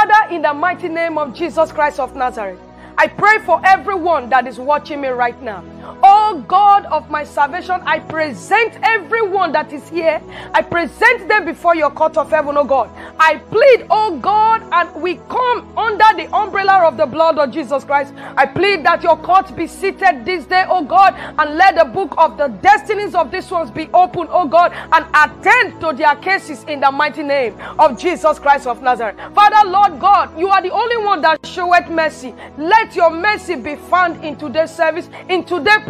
Father, in the mighty name of Jesus Christ of Nazareth, I pray for everyone that is watching me right now. God of my salvation, I present everyone that is here. I present them before your court of heaven, oh God. I plead, oh God, and we come under the umbrella of the blood of Jesus Christ. I plead that your court be seated this day, oh God, and let the book of the destinies of these ones be open, oh God, and attend to their cases in the mighty name of Jesus Christ of Nazareth. Father, Lord God, you are the only one that showeth mercy. Let your mercy be found in today's service, in today's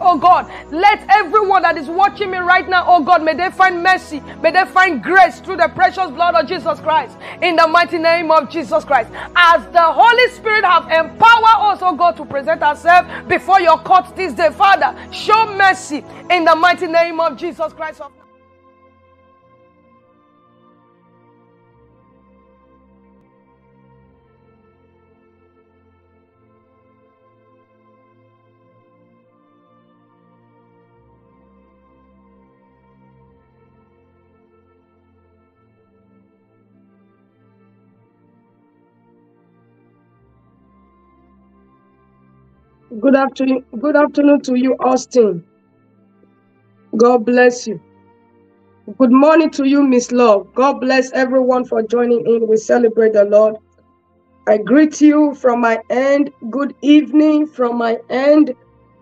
oh God. Let everyone that is watching me right now, oh God, may they find mercy, may they find grace through the precious blood of Jesus Christ. In the mighty name of Jesus Christ. As the Holy Spirit have empowered us, oh God, to present ourselves before your court this day. Father, show mercy in the mighty name of Jesus Christ. Good afternoon. Good afternoon to you, Austin. God bless you. Good morning to you, Miss Love. God bless everyone for joining in. We celebrate the Lord. I greet you from my end. Good evening from my end.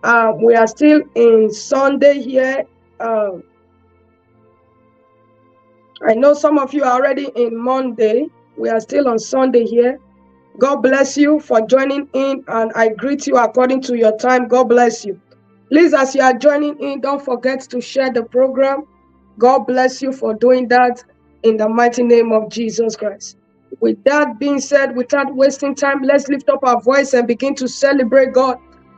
Uh, we are still in Sunday here. Uh, I know some of you are already in Monday. We are still on Sunday here. God bless you for joining in, and I greet you according to your time. God bless you. Please, as you are joining in, don't forget to share the program. God bless you for doing that in the mighty name of Jesus Christ. With that being said, without wasting time, let's lift up our voice and begin to celebrate God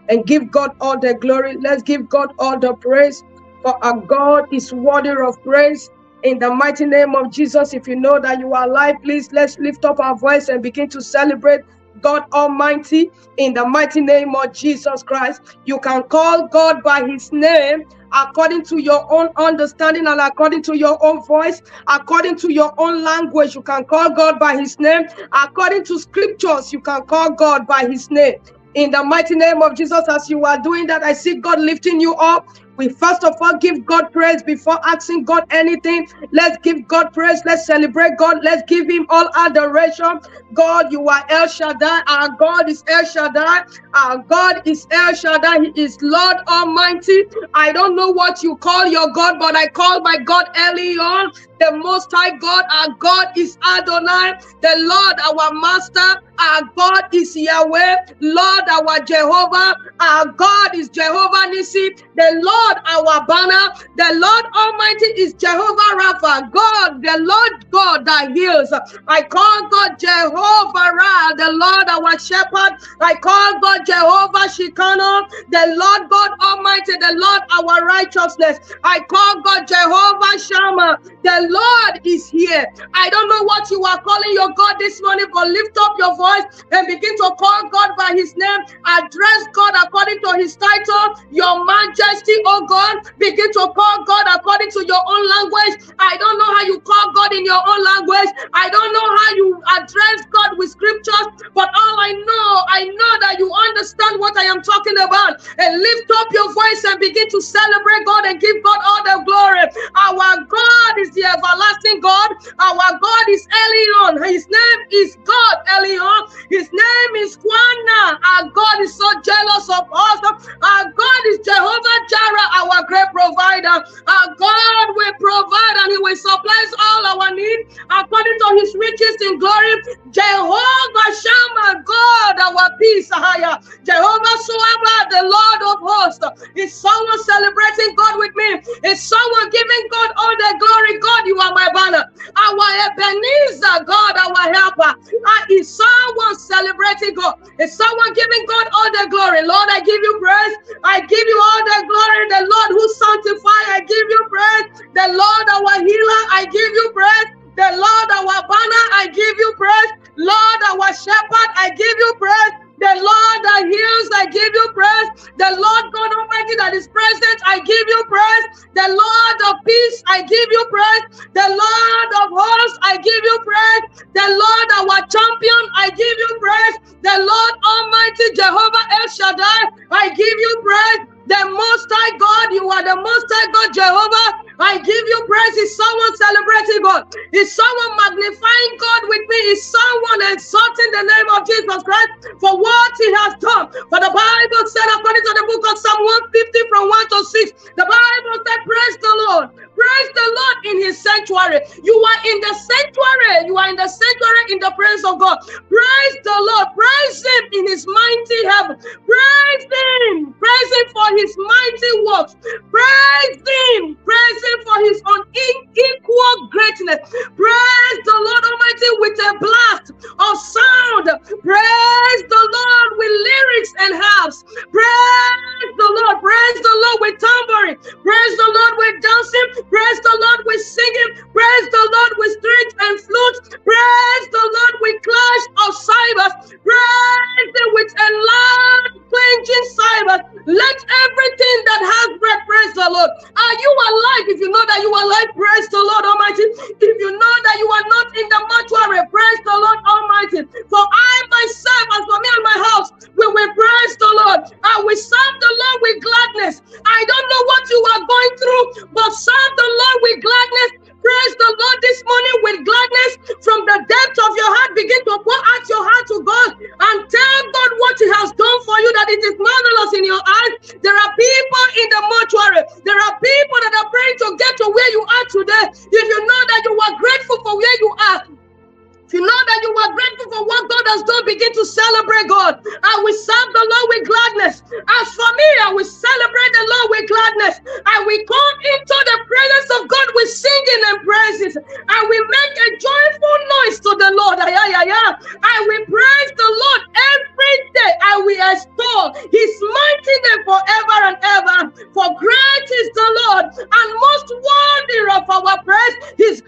and give God all the glory. Let's give God all the praise, for our God is worthy of praise in the mighty name of Jesus. If you know that you are alive, please let's lift up our voice and begin to celebrate God Almighty in the mighty name of Jesus Christ. You can call God by his name according to your own understanding and according to your own voice, according to your own language. You can call God by his name. According to scriptures, you can call God by his name. In the mighty name of Jesus, as you are doing that, I see God lifting you up. We first of all give God praise before asking God anything. Let's give God praise. Let's celebrate God. Let's give Him all adoration. God, you are El Shaddai. Our God is El Shaddai. Our God is El Shaddai. He is Lord Almighty. I don't know what you call your God, but I call my God Elion, the Most High God. Our God is Adonai, the Lord, our Master. Our God is Yahweh, Lord, our Jehovah. Our God is Jehovah Nissi, the Lord, our banner. The Lord Almighty is Jehovah Rapha, God, the Lord God that heals. I call God Jehovah Ra, the Lord, our shepherd. I call God Jehovah Shikano, the Lord God Almighty, the Lord, our righteousness. I call God Jehovah Shammah, the Lord is here. I don't know what you are calling your God this morning, but lift up your voice and begin to call God by his name. Address God according to his title, your majesty, oh God. Begin to call God according to your own language. I don't know how you call God in your own language. I don't know how you address God with scriptures, but all I know, I know that you understand what I am talking about. And lift up your voice and begin to celebrate God and give God all the glory. Our God is the everlasting God. Our God is Elion. His name is God, Elion. His name is Kwana. Our God is so jealous of us. Our God is Jehovah Jireh, our great provider. Our God will provide and He will supply all our need according to His riches in glory. Jehovah Shammah, God, our peace. Jehovah Suaba, the Lord of hosts. Is someone celebrating God with me? Is someone giving God all the glory? God, you are my banner. Our Ebenezer, God, our helper. Uh, is someone celebrating God? Is someone giving God all the glory? Lord, I give you praise. I give you all the glory. The Lord who sanctify, I give you praise. The Lord our healer, I give you praise. The Lord our banner, I give you praise. Lord our shepherd, I give you praise. The Lord that heals, I give you praise. The Lord God Almighty that is present, I give you praise. The Lord of peace, I give you praise. The Lord of hosts, I give you praise. The Lord our champion, I give you praise. The Lord Almighty Jehovah El Shaddai, I give you praise. The Most High God, you are the Most High God, Jehovah. I give you praise. Is someone celebrating God? Is someone magnifying God with me? Is someone exalting the name of Jesus Christ for what he has done? For the Bible said, according to the book of Psalm 150 from 1 to 6, the Bible said, Praise the Lord. Praise the Lord in his sanctuary. You are in the sanctuary. You are in the sanctuary in the presence of God. Praise the Lord. Praise him in his mighty heaven. Praise him. Praise him for his mighty works. Praise him. Praise him for his unequal greatness. Praise the Lord Almighty with a blast of sound. Praise the Lord with lyrics and harps. Praise the Lord. Praise the Lord with tambourine. Praise the Lord with dancing. Praise the Lord with singing. Praise the Lord with strings and flutes. Praise the Lord with clash of cybers. Praise Him with a loud clenching cybers. Let everything that has breath praise the Lord. Are you alive? If you know that you are alive, praise the Lord Almighty. If you know that you are not in the mortuary, praise the Lord Almighty. For I myself, as for me and my house, we will praise the Lord. I will serve the Lord with gladness. I don't know what you are going through, but serve the Lord with gladness. Praise the Lord this morning with gladness from the depth of your heart. Begin to pour out your heart to God and tell God what He has done for you, that it is marvelous in your eyes. There are people in the mortuary, there are people that are praying to get to where you are today. If you know that you are grateful for where you are, you know that you are grateful for what God has done, begin to celebrate God. I will serve the Lord with gladness. As for me, I will celebrate the Lord with gladness. I will come into the presence of God with singing and praises. I will make a joyful noise to the Lord. I will praise the Lord every day. I will extol his mighty name forever and ever. For great is the Lord and most worthy of our praise. His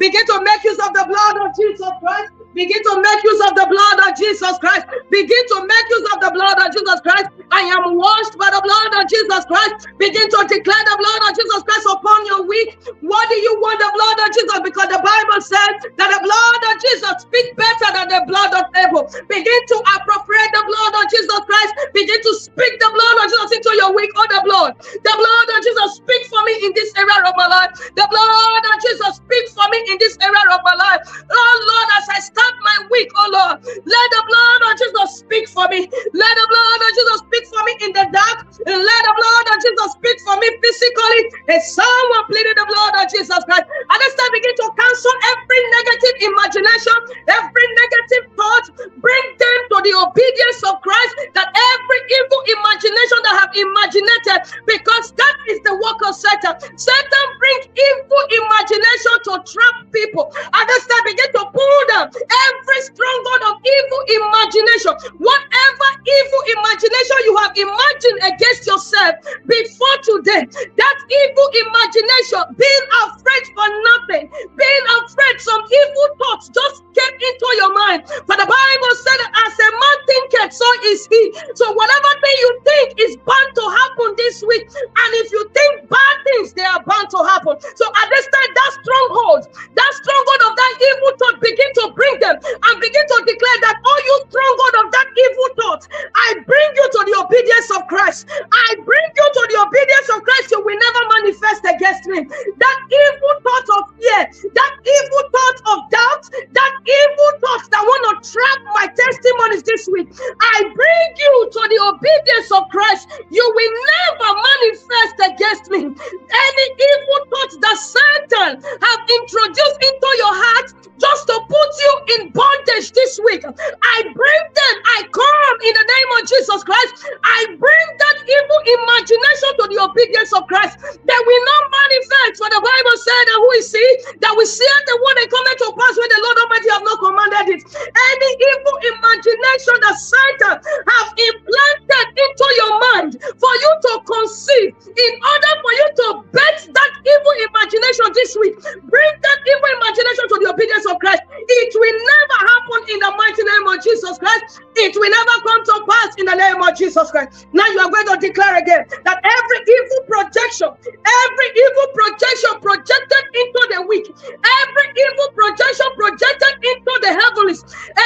Begin to make use of the blood of Jesus Christ. Begin to make use of the blood of Jesus Christ. Begin to make use of the blood of Jesus Christ. I am washed by the blood of Jesus Christ. Begin to declare the blood of Jesus Christ upon your week. What do you want the blood of Jesus? Because the Bible says that the blood of Jesus speaks better than the blood of Abel. Begin to appropriate the blood of Jesus Christ. Begin to speak the blood of Jesus into your week. Oh, the blood. The blood of Jesus speak for me in this area of my life. The blood of Jesus speak for me in this area of my life. Oh Lord, as I stand start my week, oh Lord. Let the blood of Jesus speak for me. Let the blood of Jesus speak for me in the dark. And let the blood of Jesus speak for me physically. And someone pleaded the blood of Jesus Christ. And this time begin to cancel every negative imagination, every negative thought. Bring them to the obedience of Christ. That every evil imagination that have have imaginated, because that is the work of Satan. Satan brings evil imagination to trap people. Understand? Begin to pull down every stronghold of evil imagination. Whatever evil imagination you have imagined against yourself before today, that evil imagination, being afraid for nothing, being afraid, some evil thoughts just came into your mind. For the Bible said, as a man thinketh, so is he. So whatever thing you think is bound to happen this week, and if you think bad things, they are bound to happen. So at this time, that stronghold, that stronghold of that evil thought, begin to bring them and begin to declare that all you stronghold of that evil thought, I bring you to the obedience of Christ. I bring you to the obedience of Christ. You will never manifest against me. That evil thought of fear, that evil thought of doubt, that evil thoughts that want to trap my testimonies this week, I bring you to obedience of Christ. You will never manifest against me. Any evil thoughts that Satan have introduced into your heart just to put you in bondage this week, I bring them. I come in the name of Jesus Christ. I bring that evil imagination to the obedience of Christ. That will not manifest. For the Bible said that is see that we see the one that coming to pass when the Lord Almighty have not commanded it. Any evil imagination that Satan have implanted into your mind for you to conceive in order for you to bet that evil imagination this week, bring that evil imagination to the obedience of Christ. It will never happen in the mighty name of Jesus Christ. It will never come to pass in the name of Jesus Christ. Now you are going to declare again that every evil projection, every evil projection projected into the weak, every evil projection projected into the heavens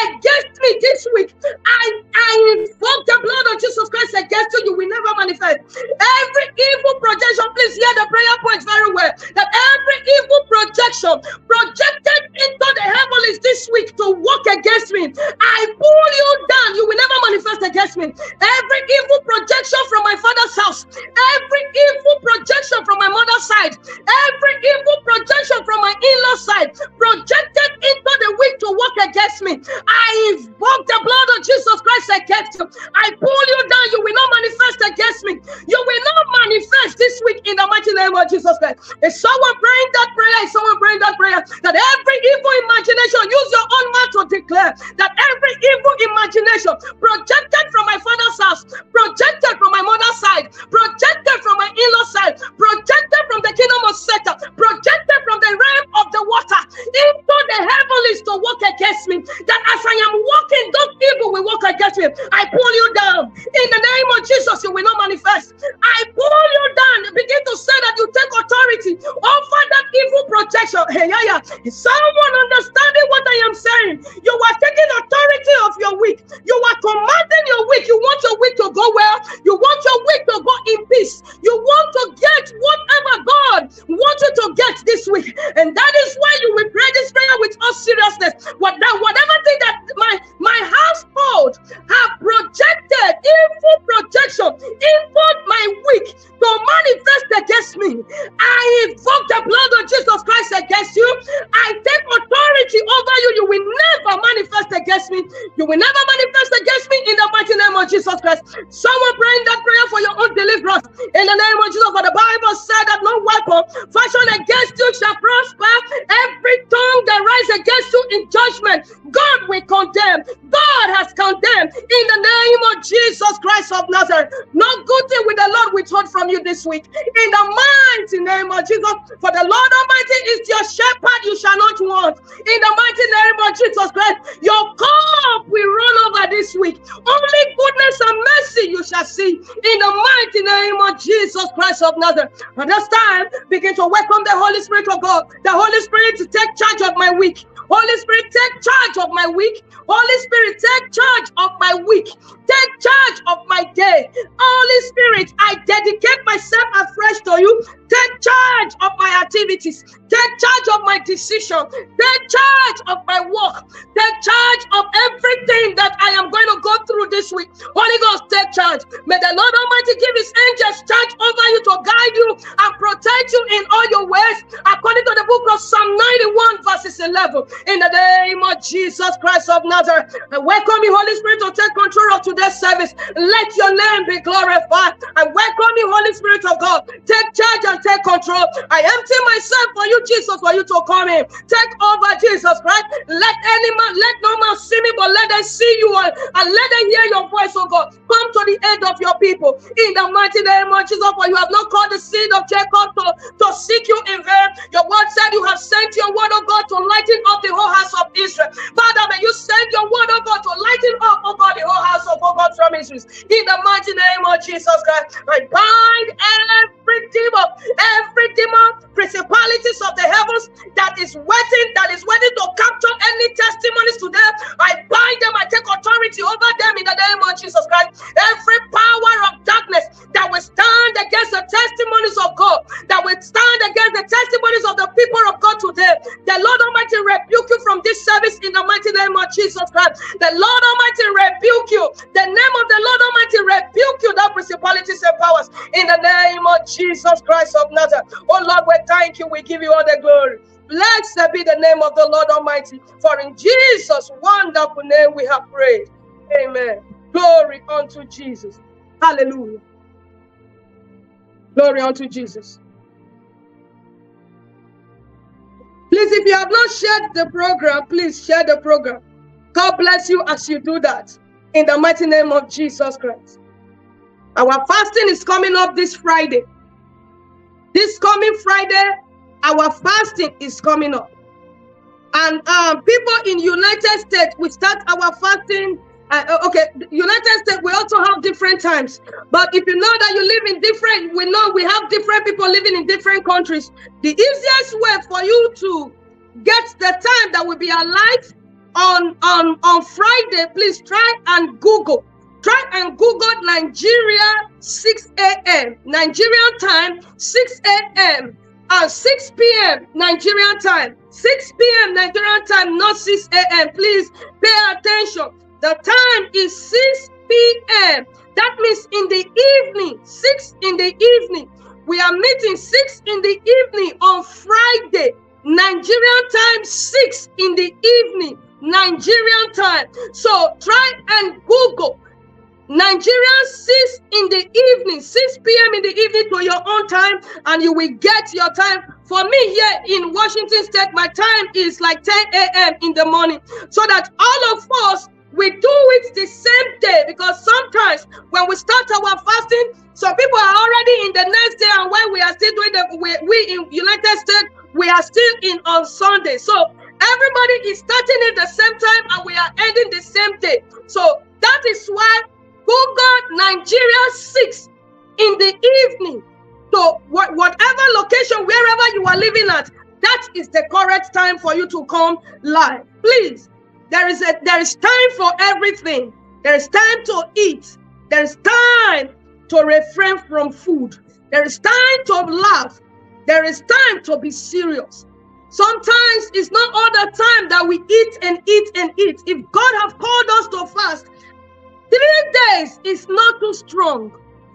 against me this week, I, I invoke the blood of Jesus Christ against you. You will never manifest. Every evil projection, please hear the prayer points very well. That every evil projection projected into the heavens this week to work against me, I pull you down. You will never manifest against me. Every evil projection from my father's house, every evil projection from my mother's side, every evil projection from my in-law side, projected into the week to work against me. I invoke the blood of Jesus Christ against you. I pull you down. You will not manifest against me. You will not manifest this week in the mighty name of Jesus Christ. Is someone praying that prayer? Is someone praying that prayer? That every evil imagination, use your own mouth to declare that every evil imagination projected from my father's house, projected from my mother's side, projected from my in-law side, projected from the kingdom of Satan, projected from the realm of the water into the heavens to walk against me. That as I am walking, those evil will walk against me. I pull you down in the name of Jesus. You will not manifest. I pull you down. Begin to say that you take authority over that evil protection. Hey, yeah, yeah. Someone understanding what I am saying? You are taking authority of your week. You are commanding your week. You want your week to go well. You want your week to go in peace. You want to get whatever God wants you to get this week. And that is why you will pray this prayer with all seriousness. What that whatever thing that my my household have projected evil projection into my week to manifest against me. I invoke the blood of Jesus Christ against you. I take authority over you. You will never manifest against me. You will never manifest against me in the mighty name of Jesus Christ. Someone praying that prayer for your own deliverance in the name of Jesus. For the Bible said that no weapon fashioned against you shall prosper. Every tongue that rise against you in judgment, God will condemn. God has condemned in the name of Jesus Christ of Nazareth. No good thing with the Lord withhold from you this week. In the mighty name of Jesus. For the Lord Almighty is your shepherd, you shall not want. In the mighty name of Jesus Christ, your cup will run over this week. Only goodness and mercy you shall see. In the mighty name of Jesus Christ of Nazareth. At this time, begin to welcome the Holy Spirit of God. The Holy Spirit to take charge of my week. Holy Spirit, take charge of my week. Holy Spirit, take charge of my week. Take charge of my day. Holy Spirit, I dedicate myself afresh to you. Take charge activities. Take charge of my decision. Take charge of my work. Take charge of everything that I am going to go through this week. Holy Ghost, take charge. May the Lord Almighty give his angels charge over you to guide you and protect you in all your ways, according to the book of Psalm 91, verses 11. In the name of Jesus Christ of Nazareth, I welcome you, Holy Spirit, to take control of today's service. Let your name be glorified. I welcome you, Holy Spirit of God. Take charge and take control. I empty myself for you, Jesus, for you to come in. Take over, Jesus Christ. Let any man, let no man see me, but let them see you and, and let them hear your voice, oh God. Come to the aid of your people in the mighty name of Jesus. For you have not called the seed of Jacob to, to seek you in vain. Your word said you have sent your word, oh God, to lighten up the whole house of Israel. Father, may you send your word, oh God, to lighten up, oh God, the whole house of oh God from Israel. In the mighty name of Jesus Christ, I bind every demon, every demon, principalities of the heavens that is waiting, that is waiting to capture any testimonies to them. I bind them, I take authority over them in the name of Jesus Christ. Every power of darkness that will stand against the testimonies of God, that will stand against the testimonies of the people of God today. The Lord Almighty rebuke you from this service in the mighty name of Jesus Christ. The Lord Almighty rebuke you. The name of the Lord Almighty rebuke you, that principalities and powers, in the name of Jesus Christ of Nazareth. Oh Lord, we thank you. We give you all the glory. Blessed be the name of the Lord Almighty. For in Jesus' wonderful name we have prayed. Amen. Glory unto Jesus. Hallelujah. Glory unto Jesus. Please, if you have not shared the program, please share the program. God bless you as you do that. In the mighty name of Jesus Christ. Our fasting is coming up this Friday. This coming Friday, our fasting is coming up. And um, people in United States, we start our fasting uh, okay, United States, we also have different times. But if you know that you live in different, we know we have different people living in different countries. The easiest way for you to get the time that will be alive on on on Friday, please try and Google. Try and Google Nigeria 6 a.m. Nigerian time 6 a.m. and 6 p.m. Nigerian time. 6 p.m. Nigerian time, not 6 a.m. Please pay attention. The time is 6 p.m. That means in the evening, 6 in the evening. We are meeting 6 in the evening on Friday, Nigerian time, 6 in the evening, Nigerian time. So try and Google Nigerian 6 in the evening, 6 p.m. in the evening to your own time, and you will get your time. For me here in Washington State, my time is like 10 a.m. in the morning, so that all of us we do it the same day because sometimes when we start our fasting, some people are already in the next day, and when we are still doing the we, we in United States, we are still in on Sunday. So everybody is starting at the same time and we are ending the same day. So that is why Google Nigeria 6 in the evening. So wh- whatever location, wherever you are living at, that is the correct time for you to come live. Please there is a there is time for everything. There is time to eat. There is time to refrain from food. There is time to laugh. There is time to be serious. Sometimes it's not all the time that we eat and eat and eat. If God have called us to fast, three days is not too strong.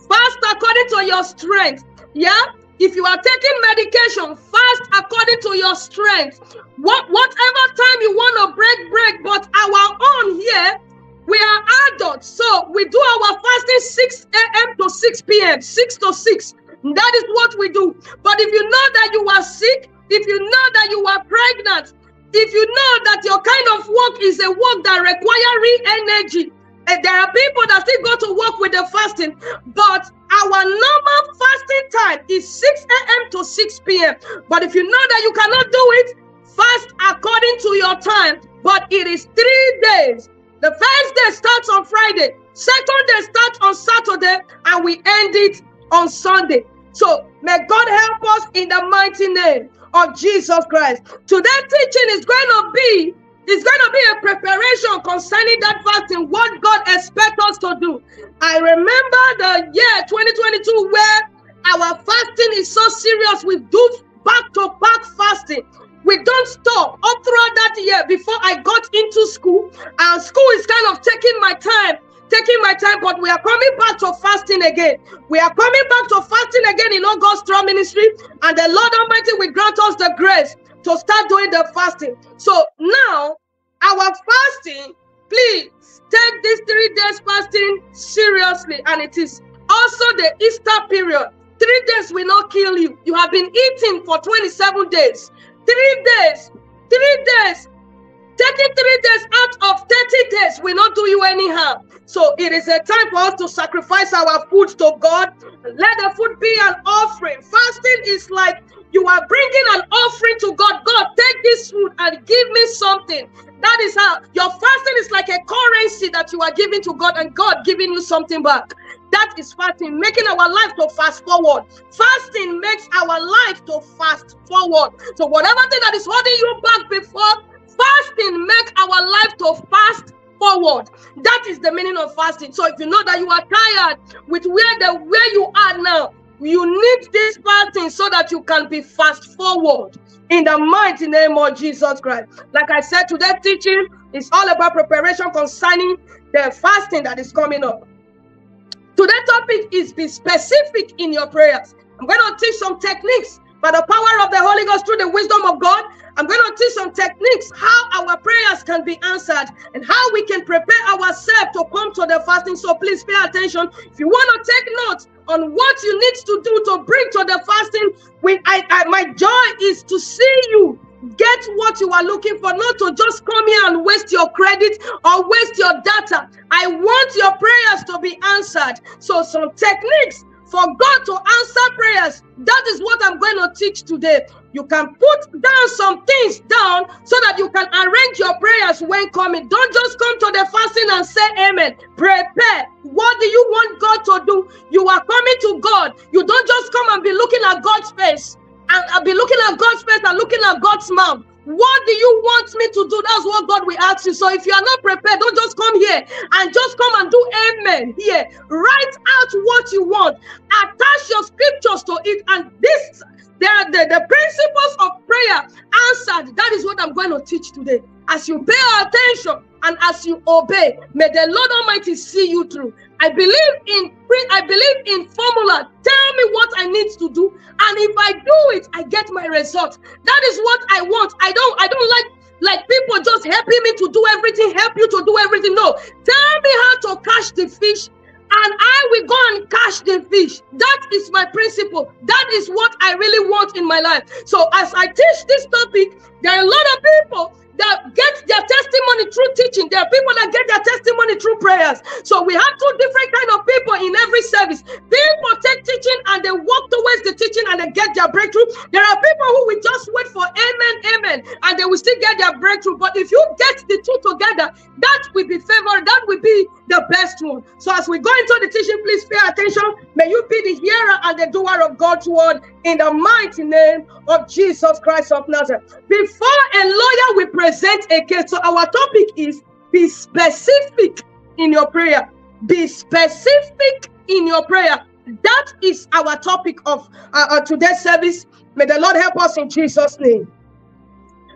Fast according to your strength. Yeah, if you are taking medication, fast according to your strength. What whatever time you want to break, break. But our own here, we are adults, so we do our fasting 6 a.m. to 6 p.m. 6 to 6. That is what we do. But if you know that you are sick, if you know that you are pregnant, if you know that your kind of work is a work that requires energy, Eh, there are people that still go to work with the fasting, but our normal fasting time is 6 a.m. to 6 p.m. But if you know that you cannot do it, fast according to your time. But it is three days. The first day starts on Friday, second day starts on Saturday, and we end it on Sunday. So may God help us in the mighty name of Jesus Christ. Today's teaching is going to be it's going to be a preparation concerning that fasting, what God expects us to do. I remember the year 2022 where our fasting is so serious. We do back to back fasting. We don't stop all throughout that year before I got into school. And school is kind of taking my time, taking my time, but we are coming back to fasting again. We are coming back to fasting again in Hold God Strong Ministry, and the Lord Almighty will grant us the grace to start doing the fasting. So now, our fasting, please take this three days fasting seriously, and it is Also, the Easter period. Three days will not kill you. You have been eating for 27 days. Three days. Three days. Taking three days out of 30 days will not do you any harm. So it is a time for us to sacrifice our food to God. Let the food be an offering. Fasting is like you are bringing an offering to God. God, take this food and give me something. That is how your fasting is like a currency that you are giving to God and God giving you something back. That is fasting, making our life to fast forward. Fasting makes our life to fast forward. So whatever thing that is holding you back before, fasting make our life to fast forward. That is the meaning of fasting. So if you know that you are tired with where the where you are now, you need this fasting so that you can be fast forward in the mighty name of Jesus Christ. Like I said, today's teaching is all about preparation concerning the fasting that is coming up. Today's topic is be specific in your prayers. I'm going to teach some techniques by the power of the Holy Ghost through the wisdom of God I'm going to teach some techniques how our prayers can be answered and how we can prepare ourselves to come to the fasting. So please pay attention. If you want to take notes on what you need to do to bring to the fasting, when I, I my joy is to see you get what you are looking for, not to just come here and waste your credit or waste your data. I want your prayers to be answered. So some techniques for God to answer prayers. That is what I'm going to teach today. You can put down some things down so that you can arrange your prayers when coming. Don't just come to the fasting and say amen. Prepare. What do you want God to do? You are coming to God. You don't just come and be looking at God's face and be looking at God's face and looking at God's mouth. What do you want me to do? That's what God will ask you. So if you are not prepared, don't just come here and just come and do amen here. Write out what you want, attach your scriptures to it, and this the, the, the principles of prayer answered. That is what I'm going to teach today. As you pay attention and as you obey, may the Lord Almighty see you through. I believe in I believe in formula. Tell me what I need to do, and if I do it, I get my result. That is what I want. I don't I don't like like people just helping me to do everything, help you to do everything. No, tell me how to catch the fish and I will go and catch the fish. That is my principle. That is what I really want in my life. So as I teach this topic, there are a lot of people that get their testimony through teaching. There are people that get their testimony through prayers. So we have two different kind of people in every service. People take teaching and they walk towards the teaching and they get their breakthrough. There are people who will just wait for amen, amen, and they will still get their breakthrough. But if you get the two together, that will be favored. That will be the best one. So as we go into the teaching, please pay attention. May you be the hearer and the doer of God's word in the mighty name of Jesus Christ of Nazareth. Before a lawyer will present a case, so our topic is be specific in your prayer. Be specific in your prayer. That is our topic of uh, uh, today's service. May the Lord help us in Jesus' name.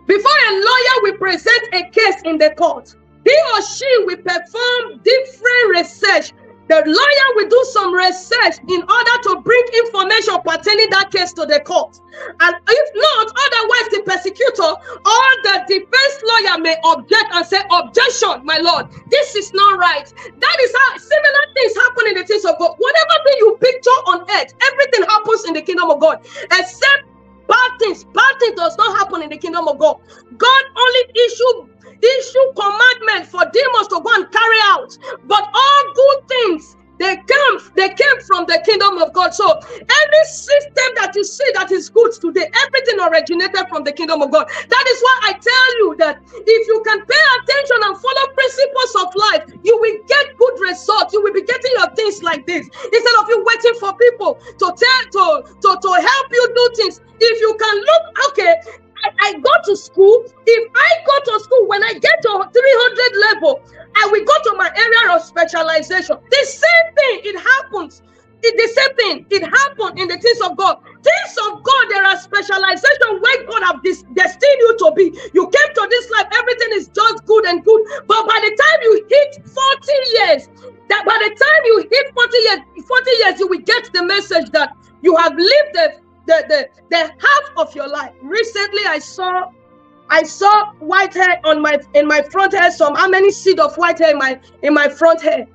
Before a lawyer will present a case in the court, he or she will perform different research the lawyer will do some research in order to bring information pertaining that case to the court. And if not, otherwise the persecutor or the defense lawyer may object and say, Objection, my lord, this is not right. That is how similar things happen in the things of God. Whatever thing you picture on earth, everything happens in the kingdom of God, except bad things. Bad things does not happen in the kingdom of God. God only issue issue commandment for demons to go and carry out. But all good things they came, they came from the kingdom of God. So any system that you see that is good today, everything originated from the kingdom of God. That is why I tell you that if you can pay attention and follow principles of life, you will get good results. You will be getting your things like this instead of you waiting for people to tell to to, to help you do things. If you can look, okay, I, I go to school. If I go to school, when I get to 300 level, I will go to my area of specialization. The same thing, it happens. It, the same thing, it happened in the things of God. Things of God, there are specialization where God have this destined you to be. You came to this life, everything is just good and good. But by the time you hit 40 years, that by the time you hit 40 years, 40 years, you will get the message that you have lived the the, the, the half of your life. Recently, I saw I saw white hair on my in my front hair. Some how many seed of white hair in my in my front hair.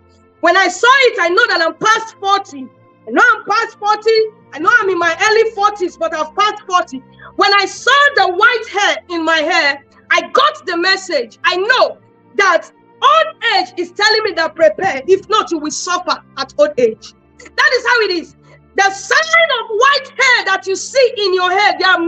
When I saw it, I know that I'm past 40. I know I'm past 40. I know I'm in my early 40s, but I've passed 40. When I saw the white hair in my hair, I got the message. I know that old age is telling me that prepare. If not, you will suffer at old age. That is how it is. The sign of white hair you see in your head, there are,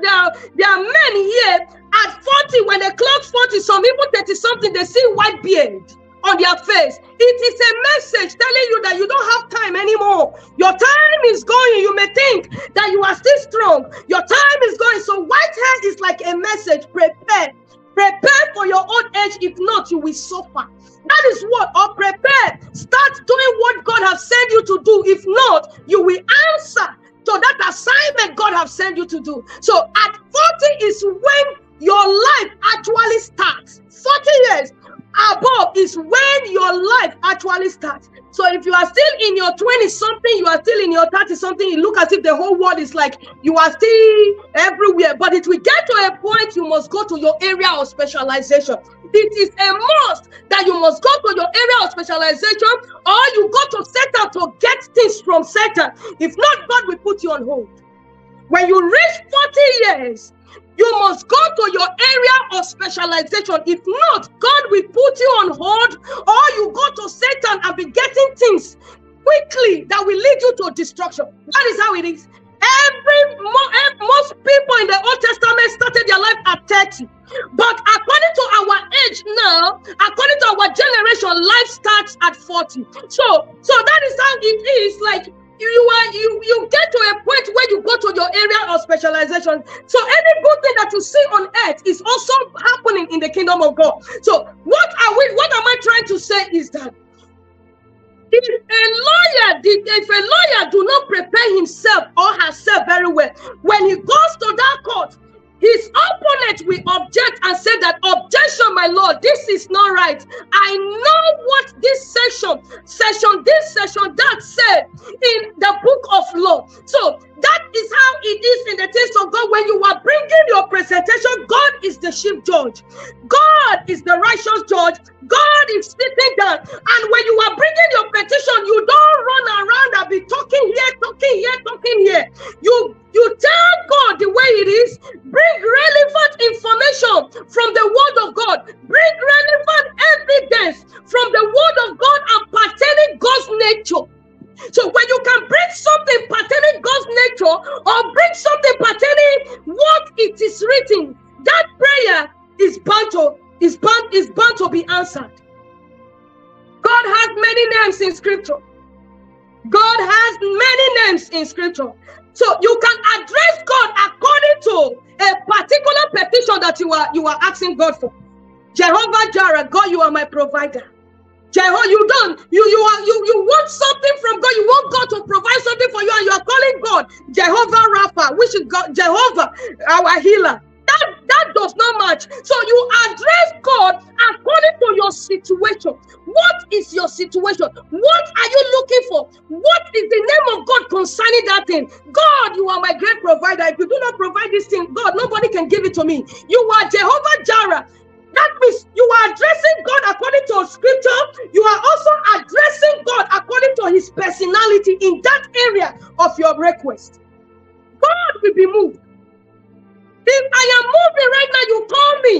there are, there are men here at 40, when they clock 40, some people 30 something, they see white beard on their face. It is a message telling you that you don't have time anymore. Your time is going. You may think that you are still strong. Your time is going. So, white hair is like a message. Prepare. Prepare for your old age. If not, you will suffer. That is what, or prepare. Start doing what God has sent you to do. If not, you will answer to that assignment God has sent you to do. So at 40 is when your life actually starts. 40 years above is when your life actually starts. So if you are still in your 20 something, you are still in your 30 something, you look as if the whole world is like you are still everywhere. But it will get to a point you must go to your area of specialization. It is a must that you must go to your area of specialization or you go to Satan to get things from Satan. If not, God will put you on hold. When you reach 40 years, you must go to your area of specialization. If not, God will put you on hold, or you go to Satan and be getting things quickly that will lead you to destruction. That is how it is. Every eh, most people in the Old Testament started their life at 30. But according to our age now, according to our generation, life starts at 40. So, so that is how it is like you are you you get to a point where you go to your area of specialization. So any good thing that you see on earth is also happening in the kingdom of god. So what are we what am i trying to say is that if a lawyer if a lawyer do not prepare himself or herself very well when he goes to that court his opponent will object and say that objection, my lord, this is not right. I know what this session, session, this session, that said in the book of law. So that is how it is in the taste of God. When you are bringing your presentation, God is the chief judge. God is the righteous judge. God is sitting down. And when you are bringing your petition, you don't run around and be talking here, talking here, talking here. You you tell God the way it is. Bring relevant information from the word of God. Bring relevant evidence from the word of God and pertaining God's nature. So when you can bring something pertaining God's nature or bring something pertaining what it is written, that prayer is bound to is bound is bound to be answered. God has many names in scripture. God has many names in scripture. So you can address God according to a particular petition that you are you are asking God for. Jehovah Jireh, God, you are my provider. Jehovah, you don't, you you are you you want something from God, you want God to provide something for you, and you are calling God Jehovah Rapha, which is God, Jehovah, our healer. That that does not match. So you address God according to your situation. What is your situation? What are you looking for? What is the name of God concerning that thing? God, you are my great provider. If you do not provide this thing, God, nobody can give it to me. You are Jehovah Jireh. That means you are addressing God according to scripture. You are also addressing God according to his personality in that area of your request. God will be moved. If I am moving right now, you call me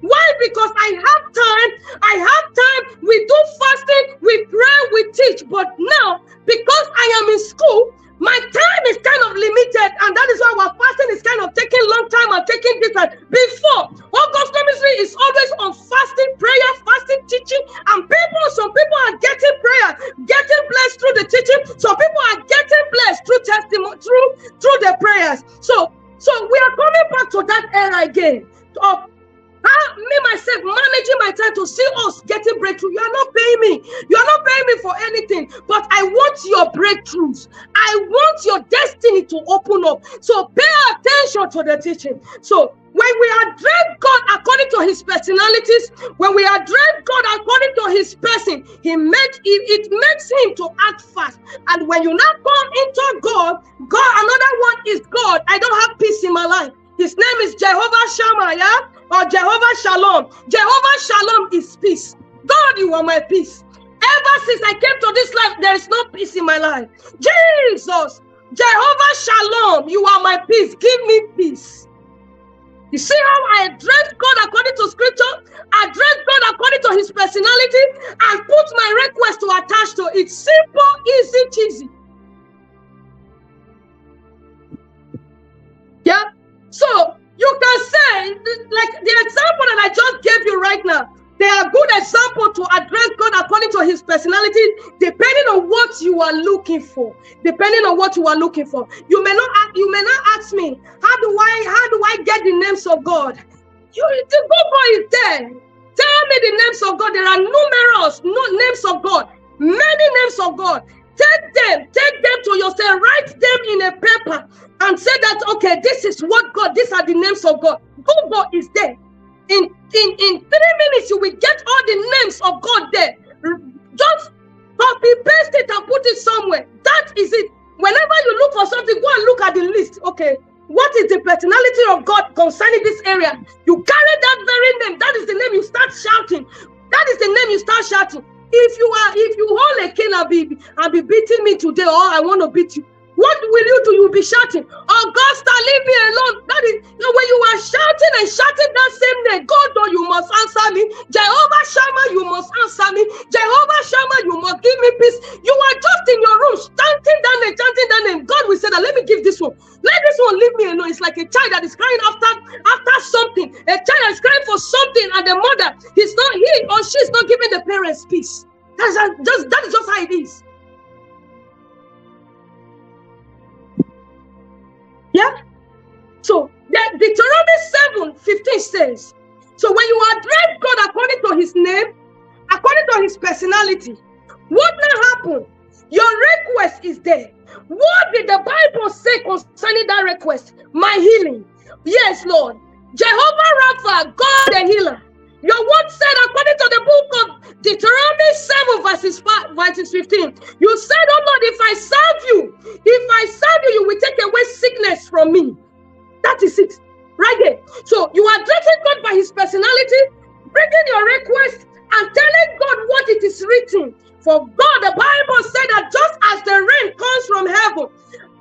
Why? Because I have time. I have to the teaching. So when we address God according to his personalities, when we address God according to his person, he makes it, it makes him to act fast. And when you now come into God, God, another one is God. I don't have peace in my life. His name is Jehovah Shammah, yeah? Or Jehovah Shalom. Jehovah Shalom is peace. God, you are my peace. Ever since I came to this life, there is no peace in my life. Jesus, Jehovah Shalom, you are my peace. Give me peace. You see how I address God according to scripture, address God according to his personality, and put my request to attach to it. Simple, easy, cheesy. Yeah. So you can say, like the example that I just gave you right now, they are good example to address God according to his personality, depending on what you are looking for. Depending on what you are looking for. You may not ask, you may not ask me, how do I how do I get the names of God? You the Google is there. Tell me the names of God. There are numerous no names of God, many names of God. Take them, take them to yourself, write them in a paper and say that, okay, this is what God, these are the names of God. Google is there. In, in, in three minutes, you will get all the names of God there. Just copy, paste it, and put it somewhere. That is it. Whenever you look for something, go and look at the list. Okay, what is the personality of God concerning this area? You carry that very name. That is the name you start shouting. That is the name you start shouting. If you are, if you hold a cane and be and be beating me today, or I want to beat you, What will you do? You'll be shouting, oh, Augusta, leave me alone. That is you know, when you are shouting and shouting that same name, God, though, you must answer me. Jehovah Shammah, you must answer me. Jehovah Shammah, you must give me peace. You are just in your room, chanting that name, chanting that name. God will say that, let me give this one. Let this one leave me alone. It's like a child that is crying after after something. A child is crying for something, and the mother, he's not, he or she's not giving the parents peace. That's just that is just how it is. Yeah. So the Deuteronomy 7 15 says, So when you address God according to his name, according to his personality, what will happen? Your request is there. What did the Bible say concerning that request? My healing. Yes, Lord. Jehovah Rapha, God the healer. Your word said, according to the book of Deuteronomy 7, verses 5, verses 15, you said, Oh Lord, if I serve you, if I serve you, you will take away sickness from me. That is it. Right there. So you are addressing God by his personality, bringing your request, and telling God what it is written. For God, the Bible said that just as the rain comes from heaven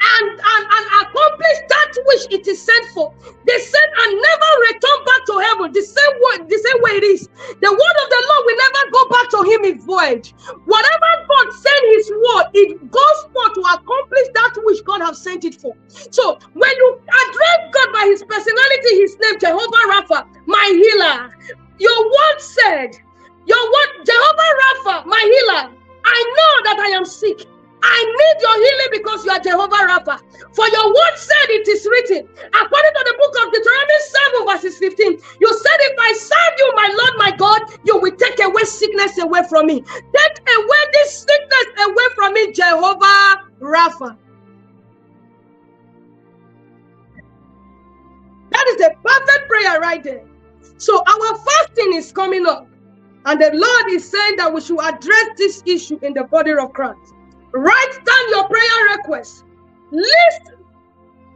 and, and, and accomplish that which it is sent for. They said and never return back to heaven. The same way, the same way it is. The word of the Lord will never go back to him in void. Whatever God sent his word, it goes for to accomplish that which God has sent it for. So when you address God by his personality, his name, Jehovah Rapha, my healer, your word said, your word, Jehovah Rapha, my healer, I know that I am sick. I need your healing because you are Jehovah Rapha. For your word said it is written, according to the book of Deuteronomy 7, verses 15. You said, If I serve you, my Lord, my God, you will take away sickness away from me. Take away this sickness away from me, Jehovah Rapha. That is the perfect prayer right there. So our fasting is coming up. And the Lord is saying that we should address this issue in the body of Christ. Write down your prayer request. List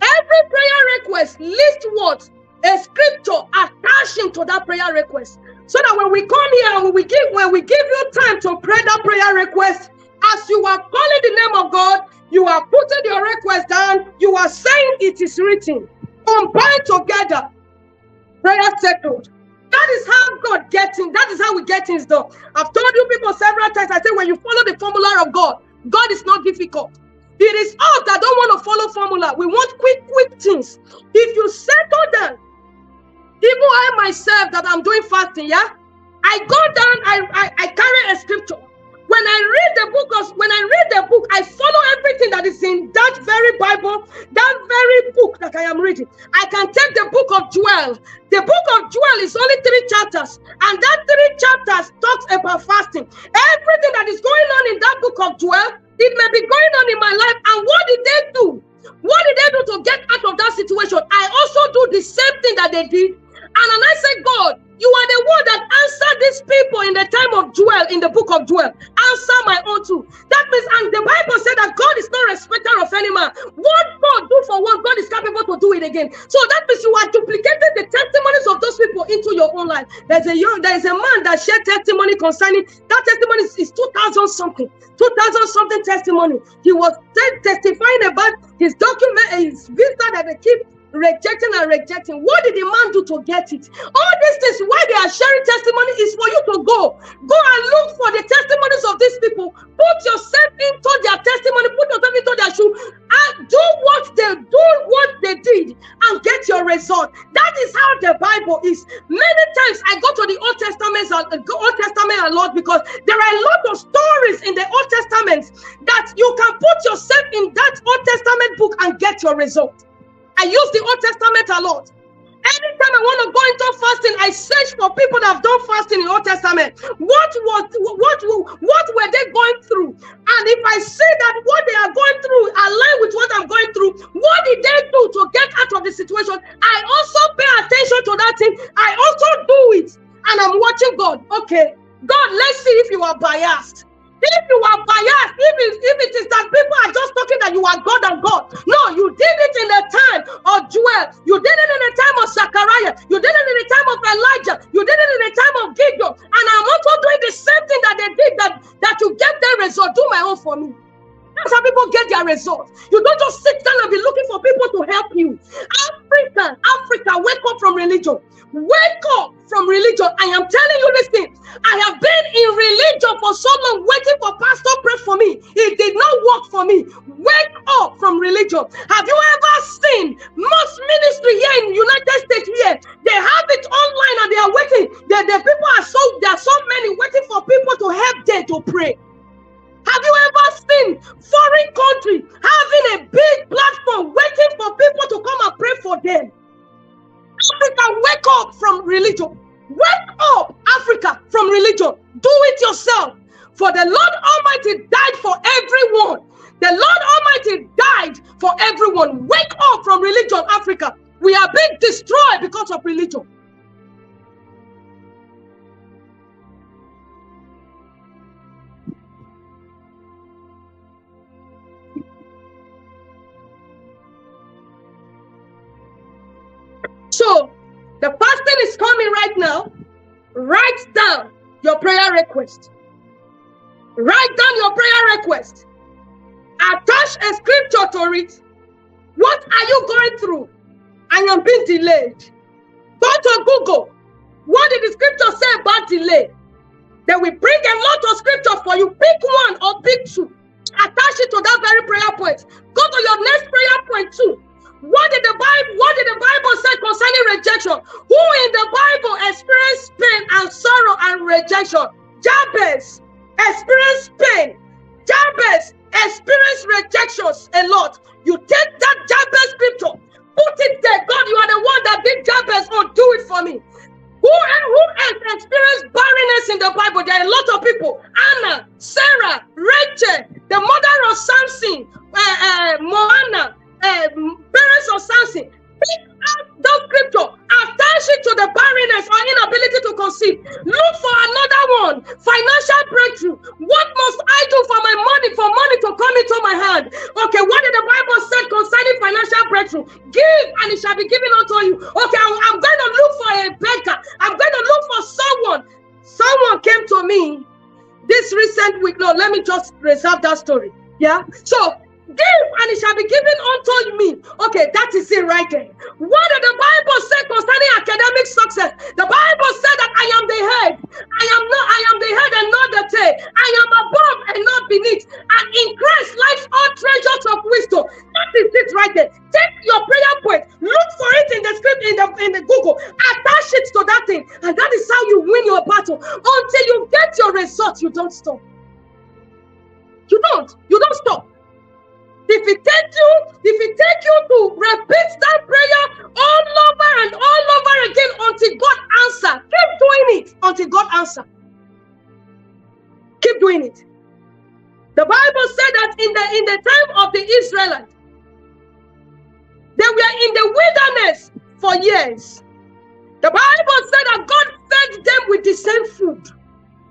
every prayer request. List what? A scripture attaching to that prayer request. So that when we come here and we give when we give you time to pray that prayer request, as you are calling the name of God, you are putting your request down, you are saying it is written. Combined together, prayer settled. That is how God gets in. That is how we get things done. I've told you people several times. I say when you follow the formula of God, God is not difficult. It is us that don't want to follow formula. We want quick, quick things. If you settle down, even I myself that I'm doing fasting, yeah, I go down, I, I, I carry a scripture. When I read the book of, when I read the book, I follow everything that is in that very Bible, that very book that I am reading. I can take the book of Joel. The book of Joel is only three chapters, and that three chapters talks about fasting. Everything that is going on in that book of Joel, it may be going on in my life. And what did they do? What did they do to get out of that situation? I also do the same thing that they did. And then I say, God, you are the one that answered these people in the time of Joel, in the book of Joel. Answer my own too. That means, and the Bible said that God is not respecter of any man. What God do for one, God is capable to do it again. So that means you are duplicating the testimonies of those people into your own life. There's a young, there is a man that shared testimony concerning that testimony is, is 2000 something, 2000 something testimony. He was testifying about his document, his visa that they keep rejecting and rejecting. What did the man do to get it? All these things, why they are sharing testimony, is for you to go. Go and look for the testimonies of these people. Put yourself into their testimony, put yourself into their shoe, and do what they do, what they did, and get your result. That is how the Bible is. Many times I go to the Old Testament, uh, Old Testament a lot because there are a lot of stories in the Old Testament that you can put yourself in that Old Testament book and get your result. I use the Old Testament a lot. Anytime I want to go into fasting, I search for people that have done fasting in the Old Testament. What was what what were they going through? And if I see that what they are going through align with what I'm going through, what did they do to get out of the situation? I also pay attention to that thing. I also do it. And I'm watching God. Okay, God, let's see if you are biased. If you are biased, if it, if it is that people are just talking that you are God and God, no, you did it in the time of Joel, you did it in the time of Zechariah, you did it in the time of Elijah, you did it in the time of Gideon, and I'm also doing the same thing that they did that that you get the result. Do my own for me. That's how people get their results. You don't just sit down and be looking for people to help you. Africa, Africa, wake up from religion. Wake up from religion. I am telling you this thing. I have been in religion for so long, waiting for pastor pray for me. It did not work for me. Wake up from religion. Have you ever seen most ministry here in United States? Here they have it online and they are waiting. The, the people are so there are so many waiting for people to help them to pray. Have you ever seen foreign country having a big platform waiting for people to come and pray for them? Africa, wake up from religion. Wake up, Africa, from religion. Do it yourself. For the Lord Almighty died for everyone. The Lord Almighty died for everyone. Wake up from religion, Africa. We are being destroyed because of religion. Write down your prayer request. Write down your prayer request. Attach a scripture to it. What are you going through? I am being delayed. Go to Google. What did the scripture say about delay? Then we bring a lot of scripture for you. Pick one or pick two. Attach it to that very prayer point. Go to your next prayer point too. What did the Bible what did the Bible say concerning rejection? Who in the Bible experienced pain and sorrow and rejection? Jabez experienced pain. Jabez experienced rejections a lot. You take that Jabez scripture, put it there. God, you are the one that did Jabez. Oh, do it for me. Who, and who else experienced barrenness in the Bible? There are a lot of people. Anna, Sarah, Rachel, the mother of Samson, uh, uh, Manoah, uh, parents of Samson, pick out the scripture, it to the barrenness or inability to conceive. Look for another one. Financial breakthrough. What must I do for my money, for money to come into my hand? Okay, what did the Bible say concerning financial breakthrough? Give and it shall be given unto you. Okay, I'm, I'm going to look for a beggar. I'm going to look for someone. Someone came to me this recent week. No, let me just reserve that story. Yeah. So Give and it shall be given unto me. Okay, that is it right there. What did the Bible say concerning academic success? The Bible said that I am the head. I am not, I am the head and not the tail. I am above and not beneath. And in Christ lies all treasures of wisdom. That is it right there. Take your prayer point, look for it in the script, in the in the Google, attach it to that thing, and that is how you win your battle. Until you get your results, you don't stop. You don't, you don't stop. If it takes you, if it take you to repeat that prayer all over and all over again until God answer, keep doing it until God answer. Keep doing it. The Bible said that in the in the time of the Israelites, they were in the wilderness for years. The Bible said that God fed them with the same food.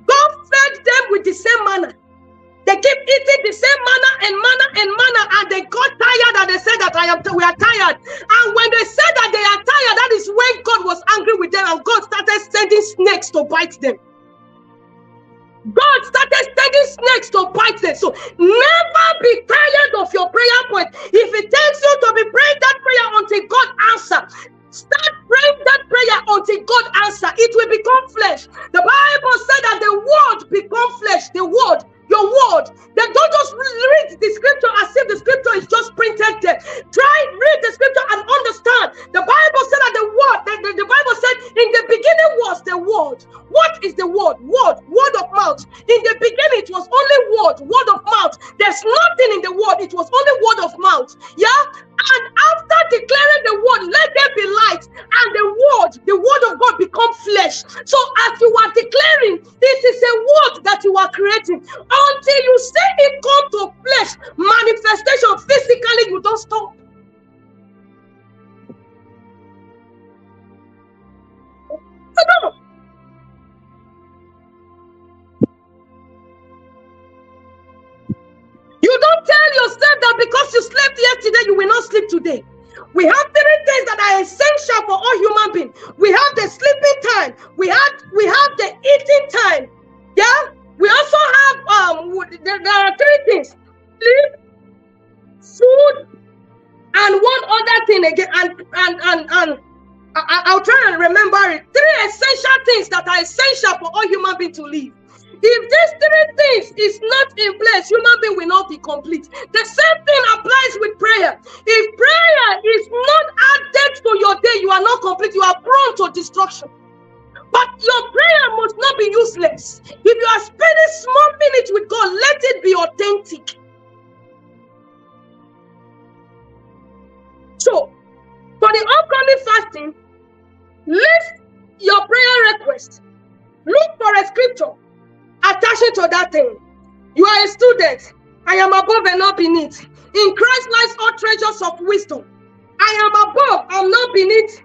God fed them with the same manna. They keep eating the same manna and manna and manna, and they got tired and they said that I am we are tired. And when they said that they are tired, that is when God was angry with them, and God started sending snakes to bite them. God started sending snakes to bite them. So never be tired of your prayer point. If it takes you to be praying that prayer until God answers, start praying that prayer until God answer. It will become flesh. The Bible said that the word become flesh. The word your word. Then don't just read the scripture as if the scripture is just printed there. Try read the scripture and understand. The Bible said that the word, the, the, the Bible said in the beginning was the word. What is the word? Word, word of mouth. In the beginning, it was only word, word of mouth. There's nothing in the word, it was only word of mouth. Yeah? And after declaring the word, let there be light, and the word, the word of God become flesh. So as you are declaring, this is a word that you are creating. Until you see it come to flesh, manifestation physically, you don't stop. No. You yourself that because you slept yesterday, you will not sleep today. We have three things that are essential for all human beings. We have the sleeping time. We have we have the eating time. Yeah. We also have um. There, there are three things: sleep, food, and one other thing again. And and and and I, I'll try and remember it. Three essential things that are essential for all human beings to live. If these three things is not in place, human being will not be complete. The same thing applies with prayer. If prayer is not added to your day, you are not complete. You are prone to destruction. But your prayer must not be useless. If you are spending small minutes with God, let it be authentic. So, for the upcoming fasting, list your prayer request. Look for a scripture attaching to that thing. You are a student. I am above and not beneath. In Christ lies all treasures of wisdom. I am above, I'm not beneath.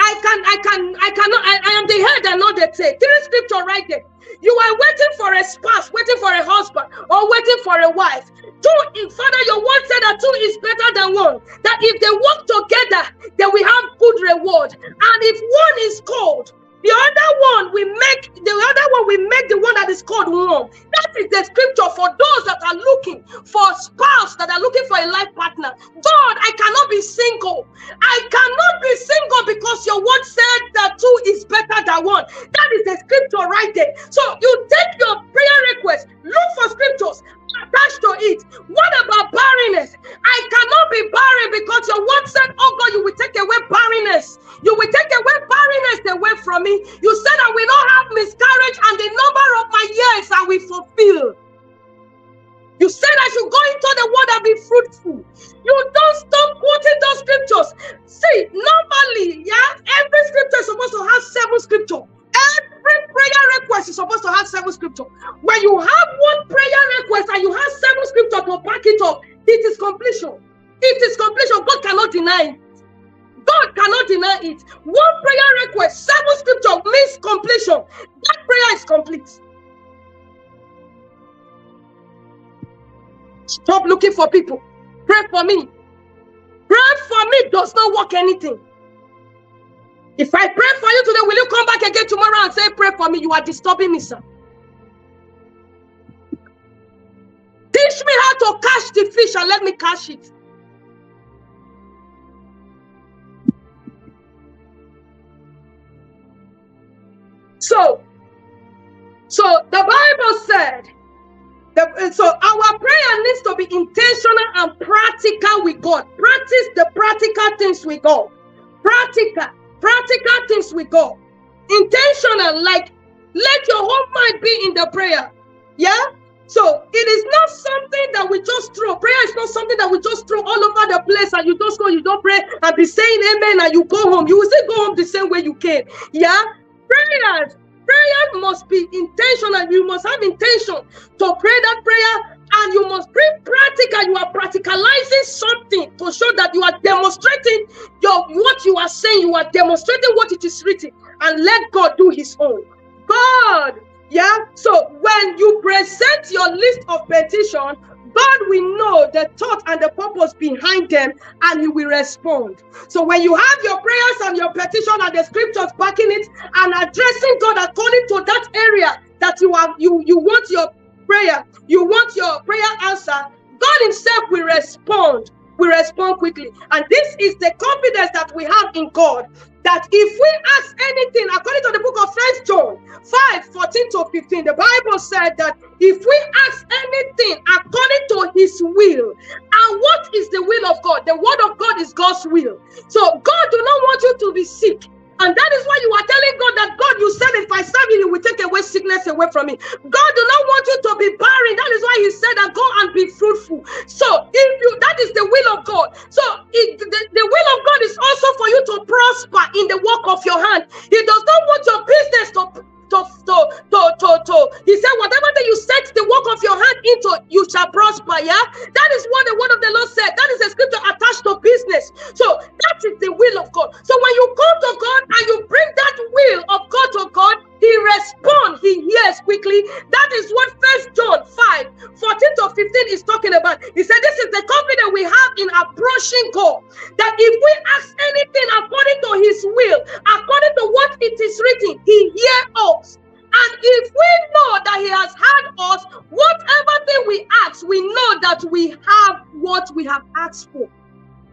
I can, I can, I cannot, I, I am the head and not the tail. Three scripture right there. You are waiting for a spouse, waiting for a husband, or waiting for a wife. Two, Father, your word said that two is better than one. That if they work together, they will have good reward. And if one is called, the other one we make the other one we make the one that is called warm. That is the scripture for those that are looking for a spouse that are looking for a life partner. God, I cannot be single. I cannot be single because your word said that two is better than one. That is the scripture right there. So you take your prayer request, look for scriptures, attached to it. What about barrenness? I cannot be barren because your word said, Oh God, you will take away barrenness. You will take away barrenness away from me. You said I will not have miscarriage, and the number of my years I will fulfill. You said I should go into the world and be fruitful. You don't stop quoting those scriptures. See, normally, yeah, every scripture is supposed to have seven scripture. Every prayer request is supposed to have seven scripture. When you have one prayer request and you have seven scripture to back it up, it is completion. It is completion. God cannot deny it. God cannot deny it. One prayer request, seven scripture means completion. That prayer is complete. Stop looking for people. Pray for me. Pray for me does not work anything. If I pray for you today, will you come back again tomorrow and say, Pray for me? You are disturbing me, sir. Teach me how to catch the fish and let me catch it. So, so the Bible said, that so our prayer needs to be intentional and practical with God. Practice the practical things with God. Practical, practical things with God. Intentional, like let your whole mind be in the prayer. Yeah. So it is not something that we just throw. Prayer is not something that we just throw all over the place and you just go, you don't pray and be saying amen and you go home. You will still go home the same way you came. Yeah. Prayers, prayer must be intentional. You must have intention to pray that prayer and you must be practical. You are practicalizing something to show that you are demonstrating your what you are saying. You are demonstrating what it is written, and let God do His own. God, yeah. So when you present your list of petition, God will know the thought and the purpose behind them and He will respond. So when you have your prayers and your petition and the scriptures backing it and addressing God according to that area that you have you you want your prayer, you want your prayer answer, God Himself will respond. Will respond quickly. And this is the confidence that we have in God that if we ask anything according to the book of First John 5 14 to 15, the Bible said that if we ask anything according to his will, and what is the will of God? The word of God is God's will. So God do not want you to be sick. And that is why you are telling God that God, you said, if I serve you, you will take away sickness away from me. God do not want you to be barren. That is why He said that go and be fruitful. So if you that is the will of God. So it, the, the will of God is also for you to prosper in the work of your hand. He does not want your business to to, to, to, to, to. He said, whatever that you set the work of your hand into, you shall prosper. Yeah, that is what the word of the Lord said. That is a scripture attached to business. So that is the will of God. So when you come to God and you bring that will of God to God, He responds, He hears quickly. That is what First John 5 14 to 15 is talking about. He said, This is the confidence we have in approaching God. That if we ask anything according to His will, according to what it is written, He hears us. And if we know that He has heard us, whatever thing we ask, we know that we have what we have asked for.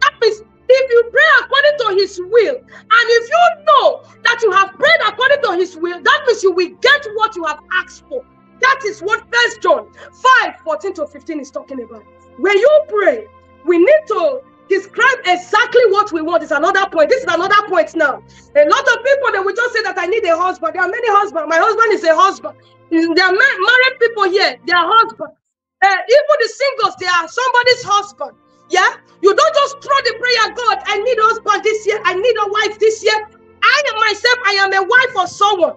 That means if you pray according to his will, and if you know that you have prayed according to his will, that means you will get what you have asked for. That is what First John 5 14 to 15 is talking about. When you pray, we need to describe exactly what we want. Is another point. This is another point now. A lot of people they will just say that I need a husband. There are many husbands. My husband is a husband. There are married people here. They are husbands. Uh, even the singles, they are somebody's husband. Yeah, you don't just throw the prayer, God. I need a husband this year. I need a wife this year. I myself, I am a wife for someone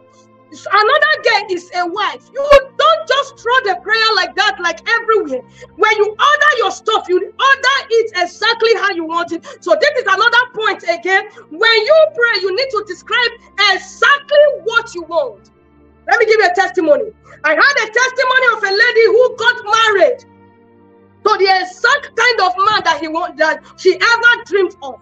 another girl is a wife. You throw the prayer like that, like everywhere. When you order your stuff, you order it exactly how you want it. So this is another point again. When you pray, you need to describe exactly what you want. Let me give you a testimony. I had a testimony of a lady who got married to the exact kind of man that he want that she ever dreamed of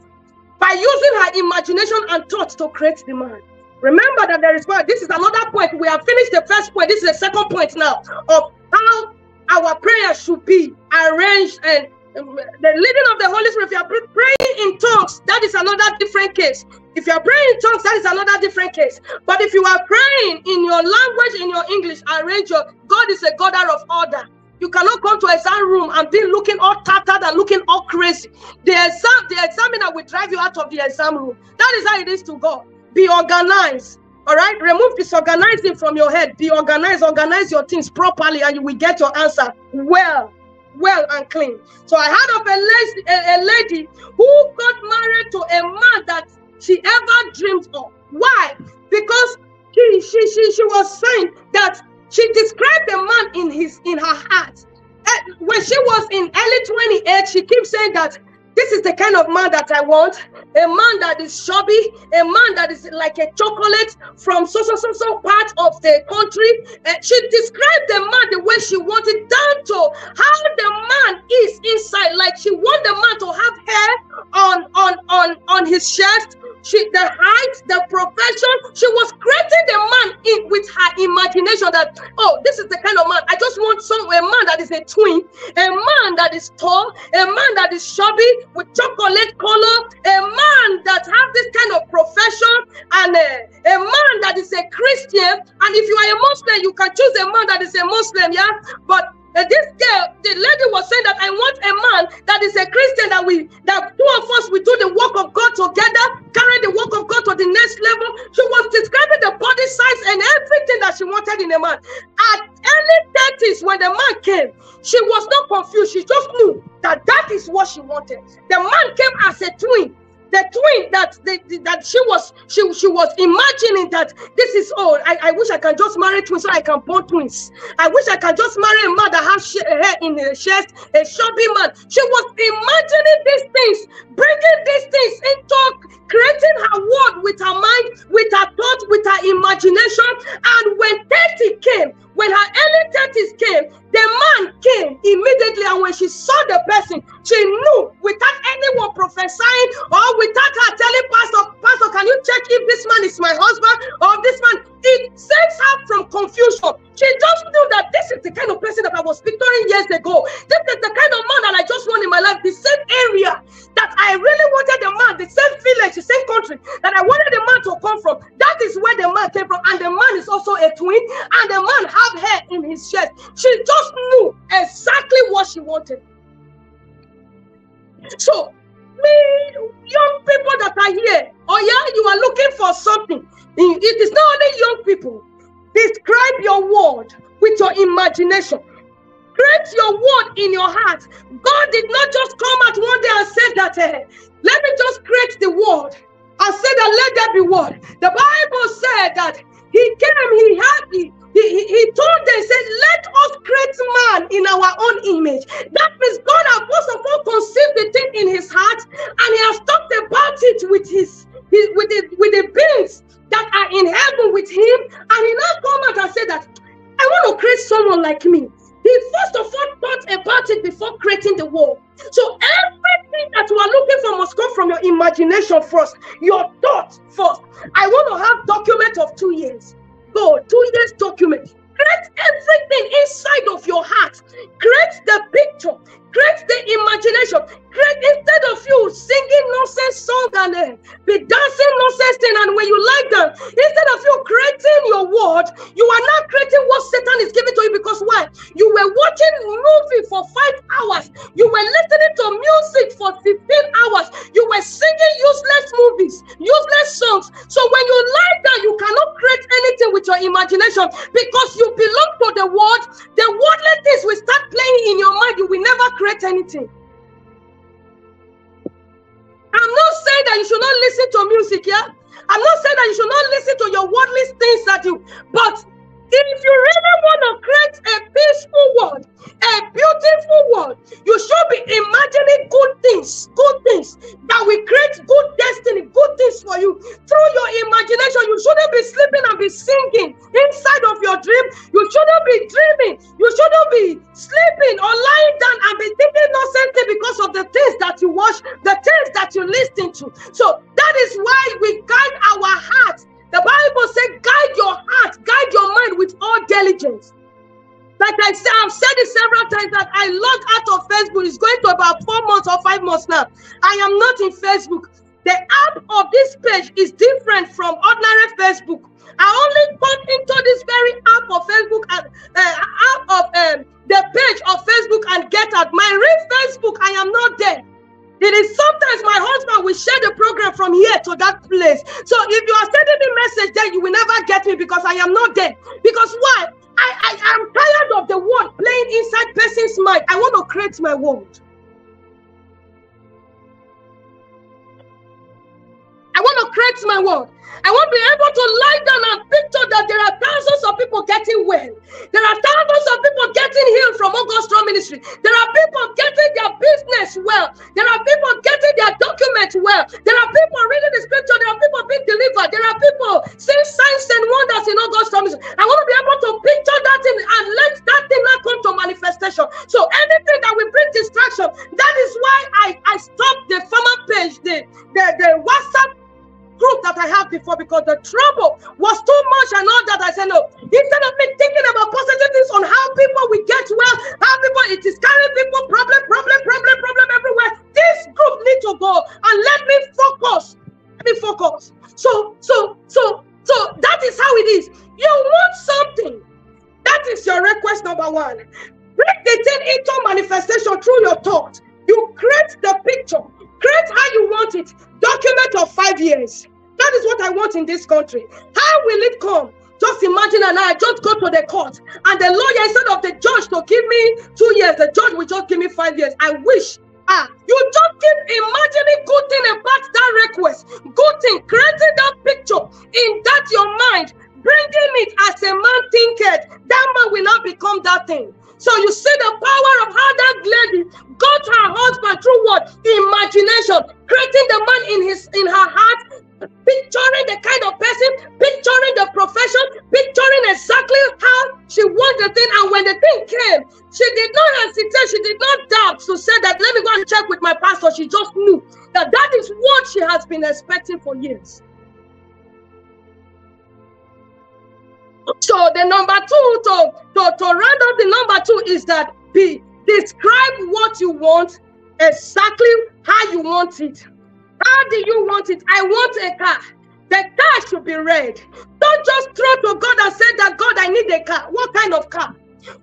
by using her imagination and thought to create the man. Remember that there is. This is another point. We have finished the first point. This is the second point now of how our prayer should be arranged and um, the leading of the Holy Spirit. If you are praying in tongues, that is another different case. If you are praying in tongues, that is another different case. But if you are praying in your language, in your English, arrange your God is a God of order. You cannot come to exam room and be looking all tattered and looking all crazy. The exam, the examiner will drive you out of the exam room. That is how it is to God. Be organized. All right, remove disorganizing from your head. Be organized, organize your things properly, and you will get your answer well, well and clean. So I heard of a lady, who got married to a man that she ever dreamed of. Why? Because she she she, she was saying that she described the man in his in her heart. Eh, when she was in early 28, she keeps saying that this is the kind of man that I want. A man that is chubby, a man that is like a chocolate from so so so so part of the country. Uh, she described the man the way she wanted, down to how the man is inside. Like she want the man to have hair on on on on his chest, she the height, the profession. She was creating the man in with her imagination that oh, this is the kind of man. I just want some a man that is a twin, a man that is tall, a man that is chubby with chocolate color, a man that have this kind of profession, and a, a man that is a Christian. And if you are a Muslim, you can choose a man that is a Muslim, yeah. But uh, this girl, the lady was saying that I want a man that is a Christian that we that two of us we do the work of God together, carry the work of God to the next level. She was describing the body size and everything that she wanted in a man. At early 30s, when the man came, she was not confused. She just knew that that is what she wanted. The man came as a twin the twin that the, the, that she was she she was imagining that this is all I, I wish I can just marry twins so I can born twins. I wish I can just marry a man that has sh- eh, hair in her chest, a chubby man. She was imagining these things, bringing these things into creating her world with her mind, with her thoughts, with her imagination. And when 30 came, when her early 30s came, the man came immediately. And when she saw the person, she knew without anyone prophesying or without her telling Pastor, Pastor, can you check if this man is my husband or this man? It saves her from confusion. She just knew that this is the kind of person that I was picturing years ago. This is the kind of man that I just want in my life. The same area that I really wanted the man, the same village, the same country that I wanted the man to come from. That is where the man came from. And the man is also a twin, and the man hair in his chest. She just knew exactly what she wanted. So, we young people that are here, oh yeah, you are looking for something. It is not only young people. Describe your word with your imagination. Create your word in your heart. God did not just come at one day and say that, uh, let me just create the word and say that let there be word. The Bible said that he came, he had, he, he, he told them, said, let us create man in our own image. That means God has first of all conceived the thing in his heart and he has talked about it with his, with the with the beings that are in heaven with him. And he now come out and say that I want to create someone like me. He first of all thought about it before creating the world. So everything that you are looking for must come from your imagination first, your thoughts first. I want to have document of two years. Go, two this document. Create everything inside of your heart. Create the picture. Create the imagination. Create instead of you singing nonsense song and uh, be dancing nonsense thing. And when you like them, instead of you creating your word, you are not creating what Satan is giving to you. Because why? You were watching movie for five hours. You were listening to music for 15 hours. You were singing useless movies, useless songs. So when you lie down, you cannot create anything with your imagination because you belong to the world. The worldly things will start playing in your mind. You will never create anything. I'm not saying that you should not listen to music, yeah? I'm not saying that you should not listen to your worldly things that you, but if you really want to create a peaceful world, a beautiful world, you should be imagining good things, good things that will create good destiny, good things for you through your imagination. You shouldn't be sleeping and be singing inside of your dream. You shouldn't be dreaming. You shouldn't be sleeping or lying down and be thinking nonsense because of the things that you watch, the things that you listen to. So that is why we guide our hearts the Bible said, guide your heart, guide your mind with all diligence. Like I said, I've said it several times that I logged out of Facebook. It's going to about four months or five months now. I am not in Facebook. The app of this page is different from ordinary Facebook. I only come into this very app of Facebook and uh, app of um, the page of Facebook and get at my real Facebook. I am not there. It is sometimes my husband will share the program from here to that place. So if you are sending me message then you will never get me because I am not there. Because why? I, I am tired of the word playing inside person's mind. I want to create my world. Want to create my world. I want to be able to lie down and picture that there are thousands of people getting well. There are thousands of people getting healed from Hold God Strong Ministry. There are people getting their business well. There are people getting their documents well. There are people reading the scripture. There are people being delivered. There are people seeing signs and wonders in Hold God Strong Ministry. I want to be able to picture that thing and let that thing not come to manifestation. So anything that will bring distraction, that is why I, I stopped the former page, the, the, the WhatsApp group that I had before because the trouble was too much and all that. I said, no, instead of me thinking about positive things on how people will get well, how people, it is carrying people problem, problem, problem, problem everywhere. This group need to go and let me focus. Let me focus. So, so, so, so that is how it is. You want something. That is your request number one. Break the thing into manifestation through your thought. You create the picture Create how you want it. Document of five years. That is what I want in this country. How will it come? Just imagine and I just go to the court and the lawyer, instead of the judge to give me two years, the judge will just give me five years. I wish. Ah, you just keep imagining good thing about that request, good thing, creating that picture in that your mind, bringing it as a man thinketh, that man will not become that thing. So you see the power of how that lady got her husband through what? Imagination, creating the man in his in her heart, picturing the kind of person, picturing the profession, picturing exactly how she wants the thing. And when the thing came, she did not hesitate, she did not doubt to say that let me go and check with my pastor. She just knew that that is what she has been expecting for years. So the number two to, to, to round up the number two is that be describe what you want, exactly how you want it. How do you want it? I want a car. The car should be red. Don't just throw to God and say that God, I need a car. What kind of car?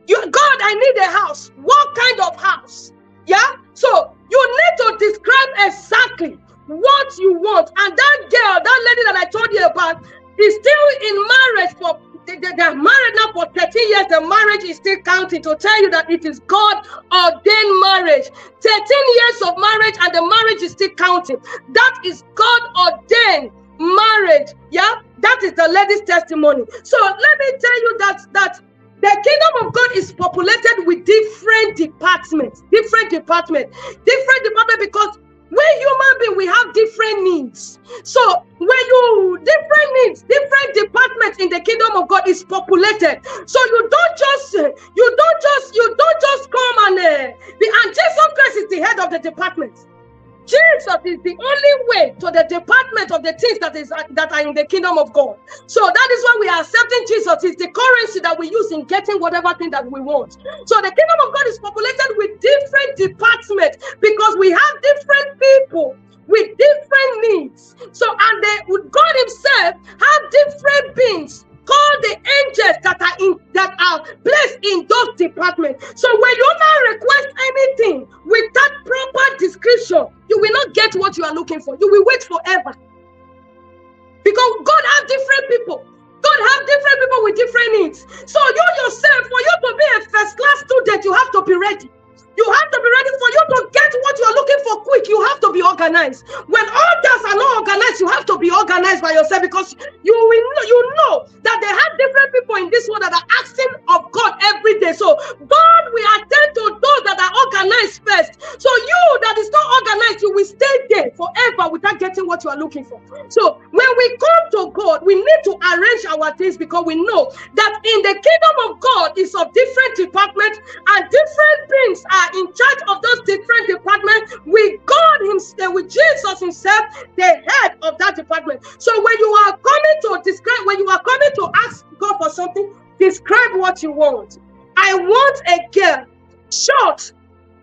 You God, I need a house. What kind of house? Yeah. So you need to describe exactly what you want. And that girl, that lady that I told you about, is still in marriage for they, they, are married now for 13 years. The marriage is still counting to tell you that it is God ordained marriage. 13 years of marriage and the marriage is still counting. That is God ordained marriage. Yeah, that is the lady's testimony. So let me tell you that that the kingdom of God is populated with different departments, different departments, different departments because we human being we have different needs. So when you different needs different departments in the kingdom of god is populated. So you don't just you don't just you don't just come and uh, the and jesus christ is the head of the department jesus is the only way to the department of the things that is that are in the kingdom of god So that is why we are accepting Jesus. It's the currency that we use in getting whatever thing that we want. So the kingdom of God is populated with different departments because we have different people with different needs. So, and they God Himself have different beings called the angels that are in that are placed in those departments. So when you now request anything with that proper description, you will not get what you are looking for. You will wait forever. Because God have different people. God have different people with different needs. So you yourself, for you to be a first class student, you have to be ready. You have to be ready for you to get what you are looking for quick. You have to be organized. When others are not organized, you have to be organized by yourself because you will know, you know that they have different people in this world that are asking of God every day. So God will attend to those that are organized first. So you that is not organized, you will stay there forever without getting what you are looking for. So when we come to God, we need to arrange our things because we know that in the kingdom of God is of different departments and different things are are in charge of those different departments with God Himself, eh, with Jesus Himself, the head of that department. So when you are coming to describe, when you are coming to ask God for something, describe what you want. I want a girl, short,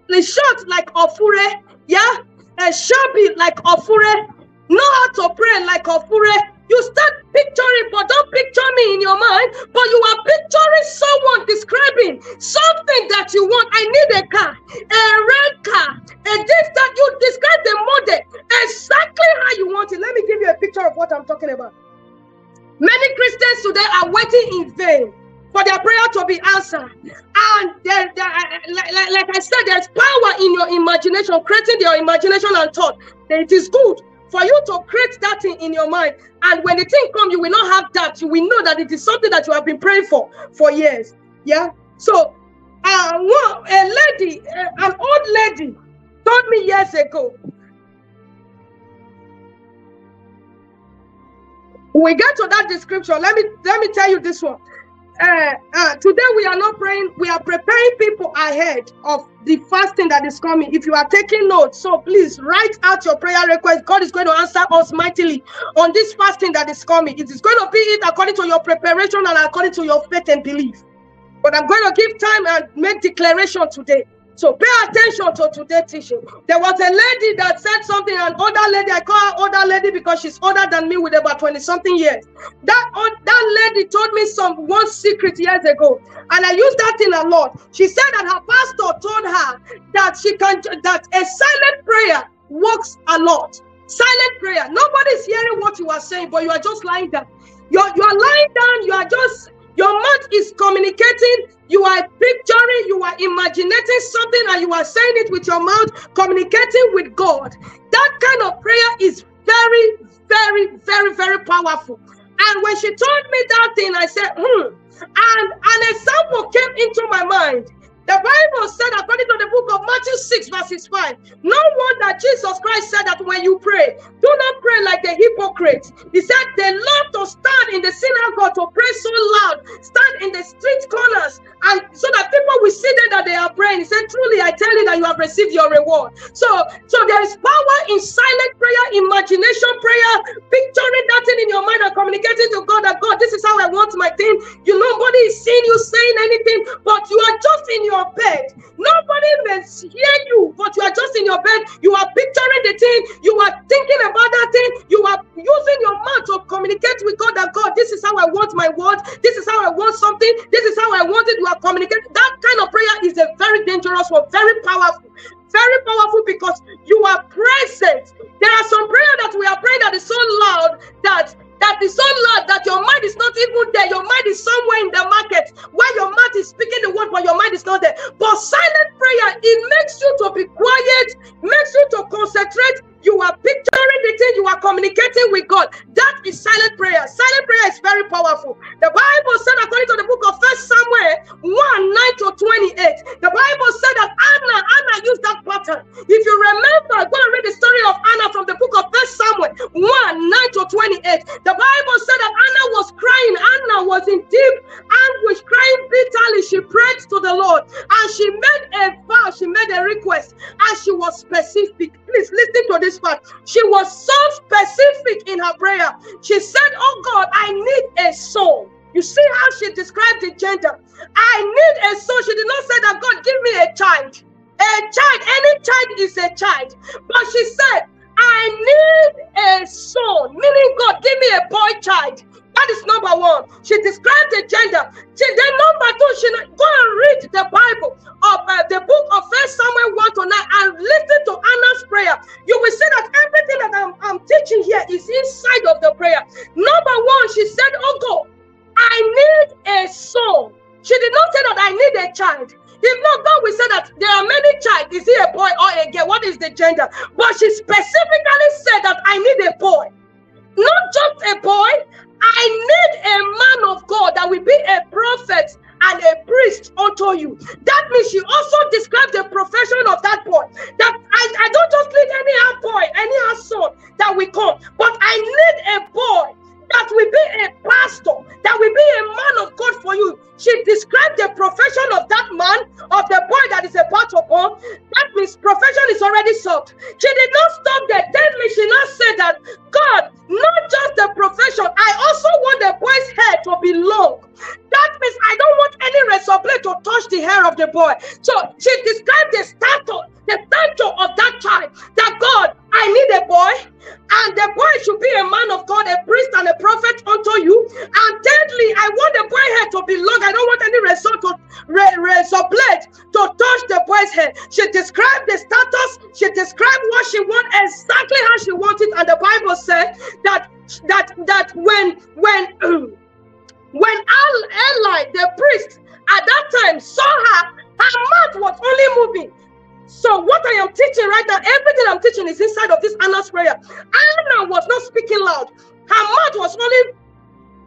short like Ofure, yeah, a shabby like Ofure, know how to pray like Ofure, you start picturing, but don't picture me in your mind, but you are picturing someone describing something that you want. I need a car, a red car, a this that you describe the model exactly how you want it. Let me give you a picture of what I'm talking about. Many Christians today are waiting in vain for their prayer to be answered. And like, like I said, there's power in your imagination, creating your imagination and thought. It is good for you to create that thing in your mind. And when the thing comes, you will not have that. You will know that it is something that you have been praying for for years. Yeah. So, uh, one, a lady, uh, an old lady, told me years ago. We get to that description. Let me let me tell you this one uh, uh, today we are not praying, we are preparing people ahead of the fasting that is coming. If you are taking notes, so please write out your prayer request. God is going to answer us mightily on this fasting that is coming. It is going to be it according to your preparation and according to your faith and belief. But I'm going to give time and make declaration today. So pay attention to today's teaching. There was a lady that said something, an older lady. I call her older lady because she's older than me with about 20 something years. That, that lady told me some one secret years ago, and I use that thing a lot. She said that her pastor told her that she can that a silent prayer works a lot. Silent prayer. Nobody's hearing what you are saying, but you are just lying down. You're, you are lying down, you are just your mouth is communicating. You are picturing, you are imagining something, and you are saying it with your mouth, communicating with God. That kind of prayer is very, very, very, very powerful. And when she told me that thing, I said, hmm. And an example came into my mind. The Bible said, according to the book of Matthew 6, verses 5, no wonder Jesus Christ said that when you pray, do not pray like the hypocrites. He said they love to stand in the synagogue to pray so loud, stand in the street corners, and so that people will see them that they are praying. He said, Truly, I tell you that you have received your reward. So, so there is power in silent prayer, imagination prayer, picturing that thing in your mind and communicating to God that God, this is how I want my thing. You nobody is seeing you saying anything, but you are just in your your bed. Nobody may hear you, but you are just in your bed. You are picturing the thing. You are thinking about that thing. You are using your mouth to communicate with God that God, this is how I want my word. This is how I want something. This is how I want it. You are communicating. That kind of prayer is a very dangerous one, very powerful very powerful because you are present. There are some prayer that we are praying that is so loud that that is so loud that your mind is not even there. Your mind is somewhere in the market where your mouth is speaking the word, but your mind is not there. But silent prayer, it makes you to be quiet, makes you to concentrate. You are picturing you are communicating with God. That is silent prayer. Silent prayer is very powerful. The Bible said, according to the book of First Samuel 1 9 to 28, the Bible said that Anna, Anna used that pattern. If you remember, go and read the story of Anna from the book of First Samuel 1 9 to 28. The the Bible said that Anna was crying. Anna was in deep anguish, crying bitterly. She prayed to the Lord and she made a vow. she made a request and she was specific. Please listen to this part. She was so specific in her prayer. She said, Oh God, I need a soul. You see how she described the gender. I need a soul. She did not say that God give me a child. A child, any child is a child. But she said, I need a son, meaning God, give me a boy child. That is number one. She described the gender. She, then number two, she go and read the Bible of uh, the book of First Samuel 1 to 9 and listen to Anna's prayer. You will see that everything that I'm, I'm teaching here is inside of the prayer. Number one, she said, Oh God, I need a son. She did not say that I need a child. If not, God will say that there are many child. Is he a boy or a girl? What is the gender? But she specifically said that I need a boy. Not just a boy. I need a man of God that will be a prophet and a priest unto you. That means she also described the profession of that boy. That I, I don't just need any boy, any son that will come, but I need a boy that will be a pastor, that will be a man of God for you. She described the profession of that man, of the boy that is a part of her. That means profession is already solved. She did not stop there. Then me, she now said that God, not just the profession, I also want the boy's hair to be long. That means I don't want any razor blade to touch the hair of the boy. So she described the stature, the stature of that child. That God, I need a boy, and the boy should be a man of God, a priest and a prophet unto you. And thirdly, I want the boy hair to be long. I don't want any resort to razor blade to touch the boy's head. She described the status. She described what she want exactly how she wanted, and the Bible said that that that when when when Eli, the priest, at that time saw her, her mouth was only moving. So what I am teaching right now, everything I'm teaching is inside of this Anna's prayer. Anna was not speaking loud. Her mouth was only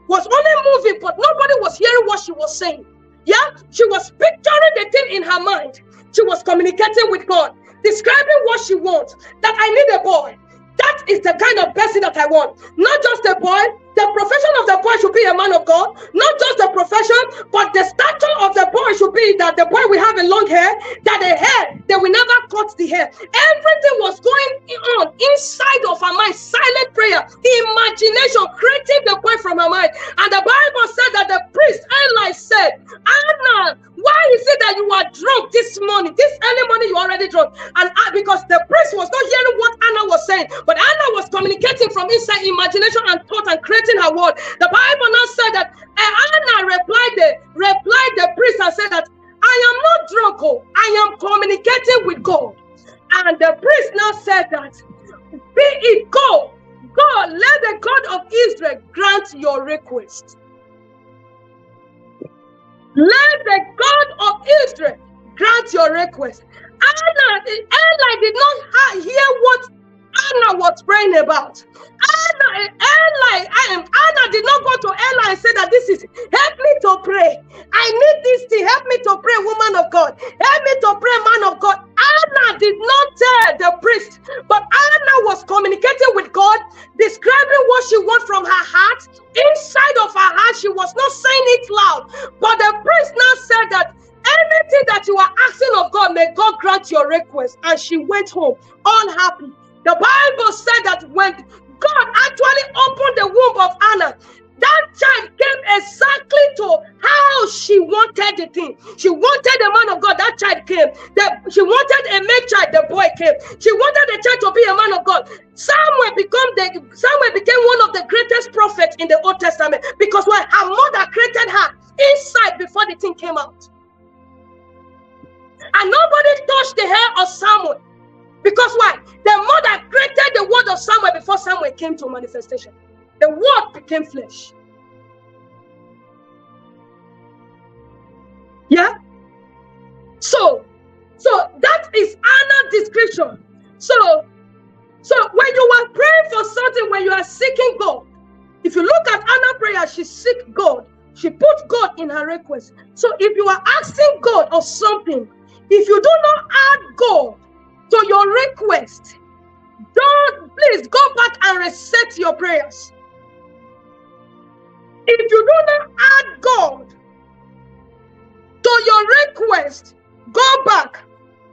was only moving, but nobody was hearing what she was saying. Yeah, she was picturing the thing in her mind. She was communicating with God, describing what she wants. That I need a boy. That is the kind of person that I want. Not just a boy, the profession of the boy should be a man of God, not just the profession, but the stature of the boy should be that the boy will have a long hair, that the hair, they will never cut the hair. Everything was going on inside of her mind, silent prayer, imagination, creating the boy from her mind. And the Bible said that the priest Eli said, Anna, why is it that you are drunk this morning? This early morning, you already drunk. And uh, because the priest was not hearing what Anna was saying, but Anna was communicating from inside imagination and thought and creating her word. The Bible now said that eh, Anna replied the replied the priest and said that I am not drunk, oh, I am communicating with God. And the priest now said that be it go, God, let the God of Israel grant your request. Let the God of Israel grant your request. Anna, Eli did not hear what Anna was praying about. Anna, Eli, eh, Anna did not go to Eli and say that this is help me to pray. I need this to help me to pray, woman of God. Help me to pray, man of God. Anna did not tell the priest, but Anna was communicating with God, describing what she wants from her heart. Inside of her heart, she was not saying it loud, but the priest now said that anything that you are asking of God, may God grant your request. And she went home unhappy. The Bible said that when God actually opened the womb of Anna, that child came exactly to how she wanted the thing. She wanted the man of God. That child came. That she wanted a male child. The boy came. She wanted the child to be a man of God. Samuel the Samuel became one of the greatest prophets in the Old Testament because when her mother created her inside before the thing came out, and nobody touched the hair of Samuel. Because why? The mother created the word of Samuel before Samuel came to manifestation. The word became flesh. Yeah? So, so that is Anna's description. So, so when you are praying for something, when you are seeking God, if you look at Anna's prayer, she seek God. She put God in her request. So if you are asking God of something, if you do not add God to your request. Don't please go back and reset your prayers. If you do not add God to your request, go back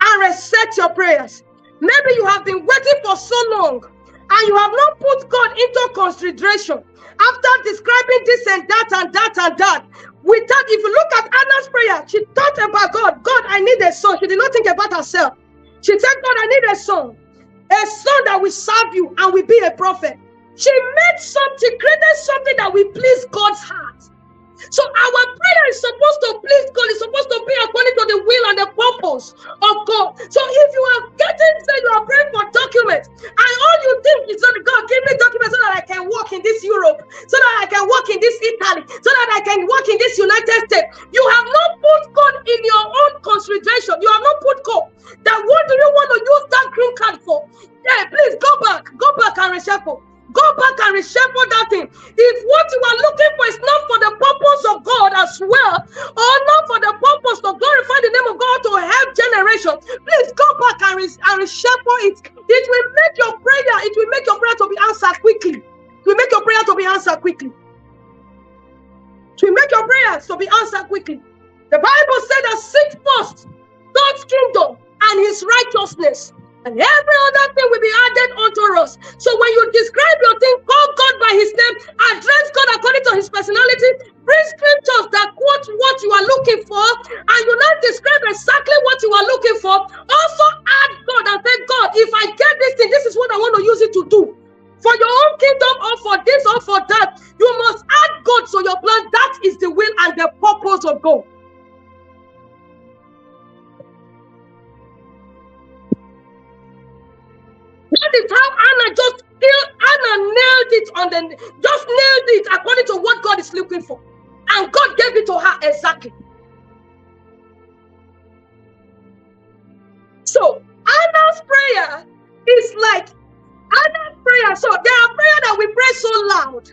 and reset your prayers. Maybe you have been waiting for so long and you have not put God into consideration after describing this and that and that and that. Without, if you look at Anna's prayer, she thought about God. God, I need a son. She did not think about herself. She said, God, I need a son. A son that will serve you and will be a prophet. She made something, created something that will please God's heart. So our prayer is supposed to please God, it's supposed to be according to the will and the purpose of God. So if you are getting say you are praying for documents, and all you think is that God give me documents so that I can work in this Europe, so that I can work in this Italy, so that I can work in this United States. You have not put God in your own consideration. You have not put God. That what do you want to use that green card for? Yeah, please go back, go back and reshuffle. Go back and reshuffle that thing. If what you are looking for is not for the purpose of God as well, or not for the purpose to glorify the name of God to help generation, please go back and, and reshuffle it. It will make your prayer, it will make your prayer to be answered quickly. It will make your prayer to be answered quickly. It will make your prayers to be answered quickly. The Bible said that seek first God's kingdom and his righteousness every other thing will be added unto us. So when you describe your thing, call God by his name, address God according to his personality, bring scriptures that quote what you are looking for, and you not describe exactly what you are looking for. Also add God and say, God, if I get this thing, this is what I want to use it to do. For your own kingdom, or for this, or for that, you must add God to your plan. That is the will and the purpose of God. Is how Anna just Anna nailed it on the just nailed it according to what God is looking for. And God gave it to her exactly. So Anna's prayer is like Anna's prayer. So there are prayers that we pray so loud.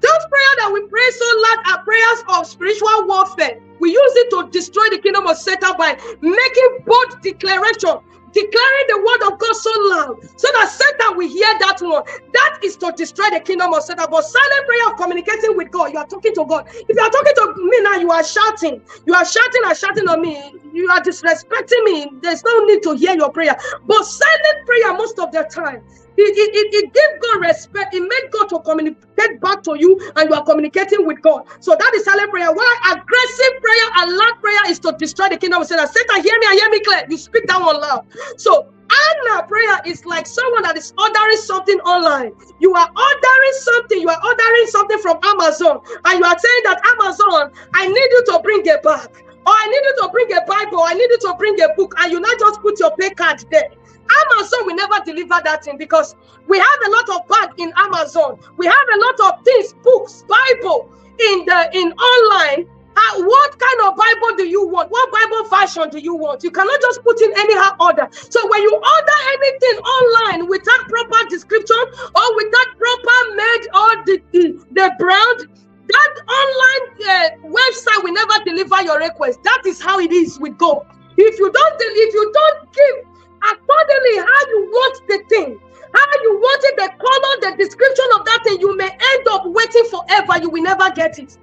Those prayers that we pray so loud are prayers of spiritual warfare. We use it to destroy the kingdom of Satan by making bold declaration declaring the word of God so loud so that Satan will hear that one. That is to destroy the kingdom of Satan. But silent prayer of communicating with God, you are talking to God. If you are talking to me now, you are shouting. You are shouting and shouting on me. You are disrespecting me. There's no need to hear your prayer. But silent prayer, most of the time, it, it, it, gave God respect. It made God to communicate back to you, and you are communicating with God. So that is silent prayer. Why aggressive prayer and loud prayer is to destroy the kingdom of Satan. Satan, hear me and hear me clear. You speak that one loud. So Anna prayer is like someone that is ordering something online. You are ordering something, you are ordering something from Amazon, and you are saying that Amazon, I need you to bring it back. or I need you to bring a Bible, I need you to bring a book, and you not just put your pay card there. Amazon will never deliver that thing because we have a lot of bag in Amazon. We have a lot of things, books, Bible in the in online. Uh, what kind of Bible do you want? What Bible version do you want? You cannot just put in anyhow order. So when you order anything online without proper description or without proper made or the the, the brand, that online uh, website will never deliver your request. That is how it is with God. If you don't, if you don't give accordingly how you want the thing how you wanted the color the description of that thing you may end up waiting forever. You will never get it.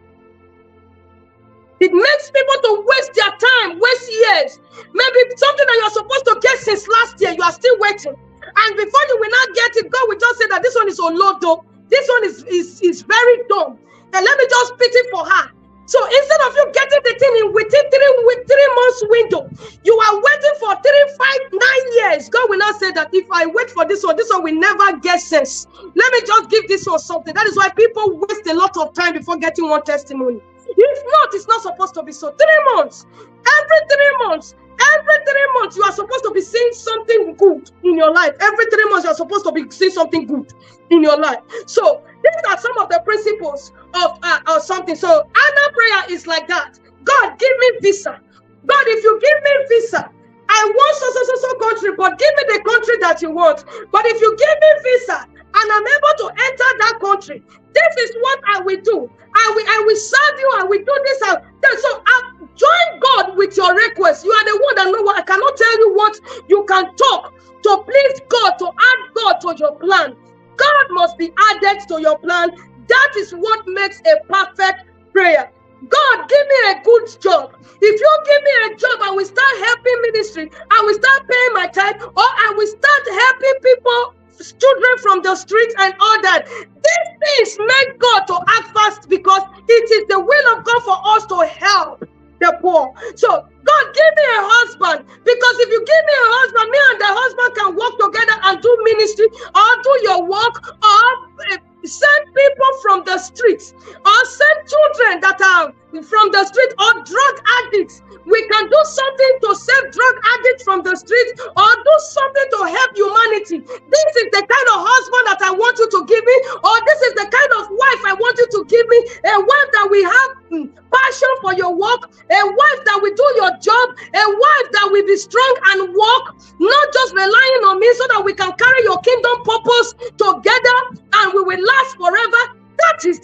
It makes people to waste their time waste years. Maybe something that you're supposed to get since last year you are still waiting. And before you will not get it god will just say that this one is olodo this one is is, is very dumb. And let me just pity for her so instead of you getting the thing in within three with three months window, you are waiting for three, five, nine years. God will not say that if I wait for this one, this one will never get sense. Let me just give this one something. That is why people waste a lot of time before getting one testimony. If not, it's not supposed to be so. Three months, every three months, every three months, you are supposed to be seeing something good in your life. Every three months, you are supposed to be seeing something good in your life. So these are some of the principles of uh, or something. So Anna prayer is like that. God, give me visa. God, if you give me visa, I want so so so so country, but give me the country that you want. But if you give me visa and I'm able to enter that country, this is what I will do. I will I will serve you. I will do this. So I join God with your request. You are the one that know what I cannot tell you what you can talk to please God to add God to your plan. God must be added to your plan. That is what makes a perfect prayer. God, give me a good job. If you give me a job, I will start helping ministry. I will start paying my time, or I will start helping people, children from the streets and all that. These things make God to act fast because it is the will of God for us to help the poor. So God, give me a husband because if you give me a husband, me and the husband can work together and do ministry or do your work or uh, send people from the streets or send children that are from the street or drug addicts. We can do something to save drug addicts from the street or do something to help humanity. This is the kind of husband that I want you to give me, or this is the kind of wife I want you to give me. A wife that we have mm, passion for your work, a wife that will do your job, a wife that will be strong and work, not just relying on me so that we can carry your kingdom purpose together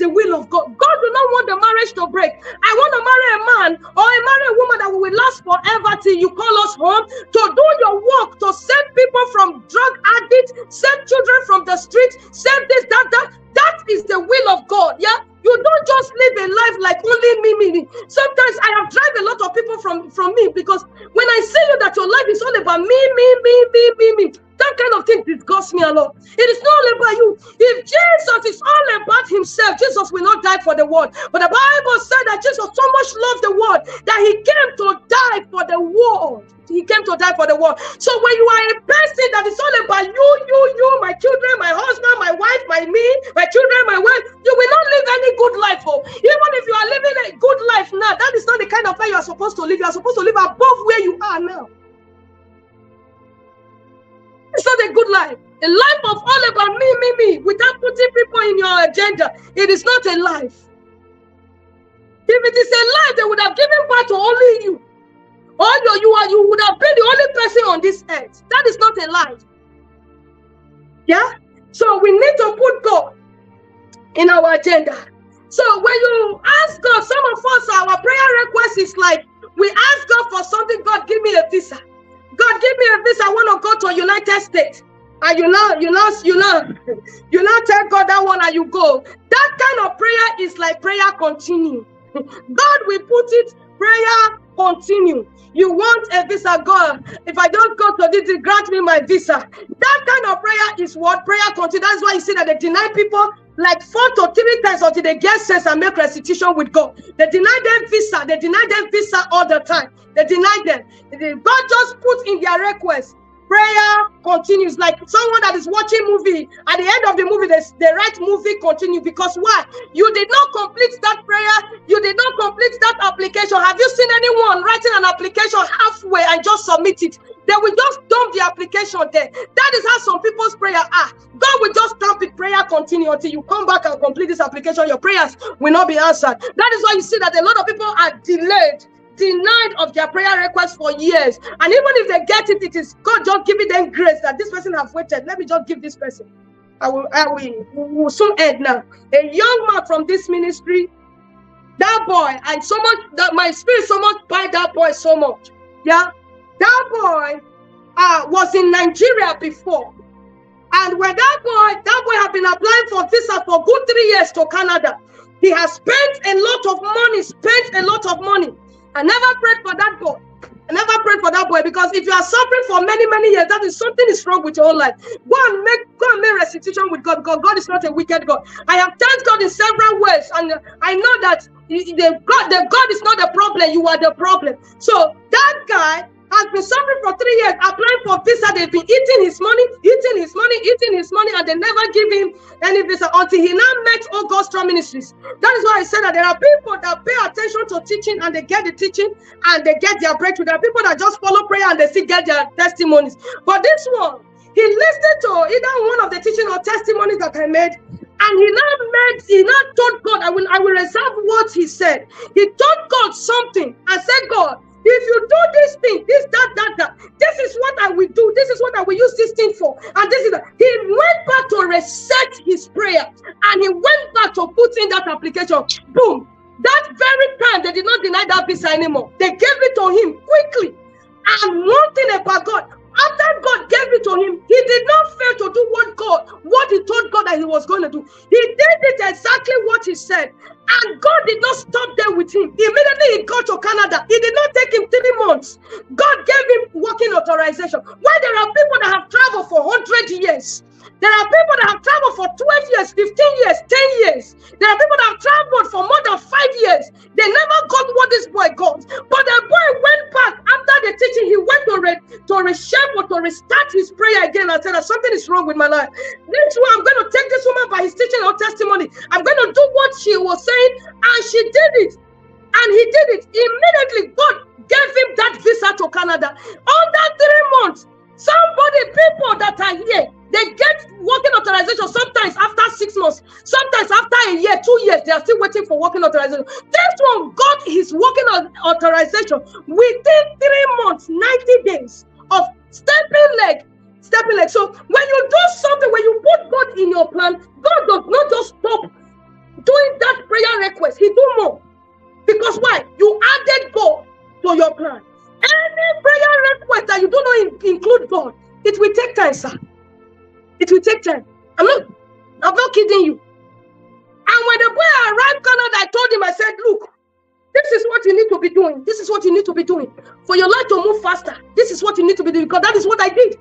the will of God. God do not want the marriage to break. I want to marry a man or I marry a woman that will last forever till you call us home to do your work, to save people from drug addicts, save children from the streets, save this, that, that. That is the will of God. Yeah. You don't just live a life like only me, me, me. Sometimes I have drive a lot of people from, from me because when I see you that your life is all about me, me, me, me, me, me, that kind of thing disgusts me a lot. It is not about you. If Jesus is all about himself, Jesus will not die for the world. But the Bible said that Jesus so much loved the world that he came to die for the world. He came to die for the world. So when you are a person that is all about you, you, you, my children, my husband, my wife, my me, my children, my wife, you will not live any good life. Oh, even if you are living a good life now, that is not the kind of life you are supposed to live. You are supposed to live above where you are now. It's not a good life. A life of all about me, me, me, without putting people in your agenda. It is not a life. If it is a life, they would have given birth to only you. Or you, you, are, you would have been the only person on this earth. That is not a life. Yeah? So we need to put God in our agenda. So when you ask God, some of us, our prayer request is like, we ask God for something, God, give me a visa. God, give me a visa. I want to go to United States. And you know, you know, you know, you know, tell God that one and you go. That kind of prayer is like prayer continue. God will put it, prayer continue. You want a visa, God. If I don't go to this, grant me my visa. That kind of prayer is what prayer continue. That's why you see that they deny people like four to three times until they get sense and make restitution with God. They deny them visa. They deny them visa all the time. They deny them. God just put in their request. Prayer continues like someone that is watching movie. At the end of the movie, they, they write movie continue because why? You did not complete that prayer. You did not complete that application. Have you seen anyone writing an application halfway and just submit it? They will just dump the application there. That is how some people's prayer are. God will just stamp it, prayer continue until you come back and complete this application. Your prayers will not be answered. That is why you see that a lot of people are delayed denied of their prayer request for years. And even if they get it, it is God just giving them grace that this person have waited. Let me just give this person. I will, I will, will soon end now. A young man from this ministry, that boy, and so much that my spirit so much by that boy so much. Yeah, that boy uh, was in Nigeria before. And when that boy, that boy had been applying for visa for good three years to Canada. He has spent a lot of money, spent a lot of money. I never prayed for that boy. I never prayed for that boy because if you are suffering for many, many years, that is something is wrong with your whole life. Go and make go and make restitution with God because God is not a wicked God. I have thanked God in several ways, and I know that the God, the God is not the problem, you are the problem. So that guy has been suffering for three years, applying for visa. They've been eating his money, eating his money, eating his money, and they never give him any visa until he now met Hold God Strong Ministries. That is why I said that there are people that pay attention to teaching and they get the teaching and they get their breakthrough. There are people that just follow prayer and they still get their testimonies. But this one, he listened to either one of the teaching or testimonies that I made, and he now made he now told God, I will I will reserve what he said. He told God something and said, God, if you do this thing, this, that, that, that, this is what I will do. This is what I will use this thing for. And this is that. He went back to reset his prayer and he went back to put in that application. Boom. That very time, they did not deny that visa anymore. They gave it to him quickly. And one thing about God, after God gave it to him, he did not fail to do what God, what he told God that he was going to do. He did it exactly what he said. And God did not stop there with him. Immediately he got to Canada. It did not take him three months. God gave him working authorization. Why there are people that have traveled for 100 years. There are people that have traveled for 12 years, 15 years, 10 years. There are people that have traveled for more than five years. They never got what this boy got. But the boy went back after the teaching. He went to, re- to reshape or to restart his prayer again and said that something is wrong with my life. This one, I'm going to take this woman by his teaching or testimony. I'm going to do what she was saying. And she did it. And he did it. Immediately, God gave him that visa to Canada. Under three months, somebody, people that are here, they get working authorization sometimes after six months, sometimes after a year, two years, they are still waiting for working authorization. This one got his working authorization within three months, 90 days of stepping leg, stepping leg. So when you do something, when you put God in your plan, God does not just stop doing that prayer request, He do more. Because why? You added God to your plan. Any prayer request that you do not include God, it will take time, sir. It will take time. I'm not, I'm not kidding you. And when the boy arrived Canada, I told him, I said, look, this is what you need to be doing. This is what you need to be doing. For your life to move faster, this is what you need to be doing because that is what I did.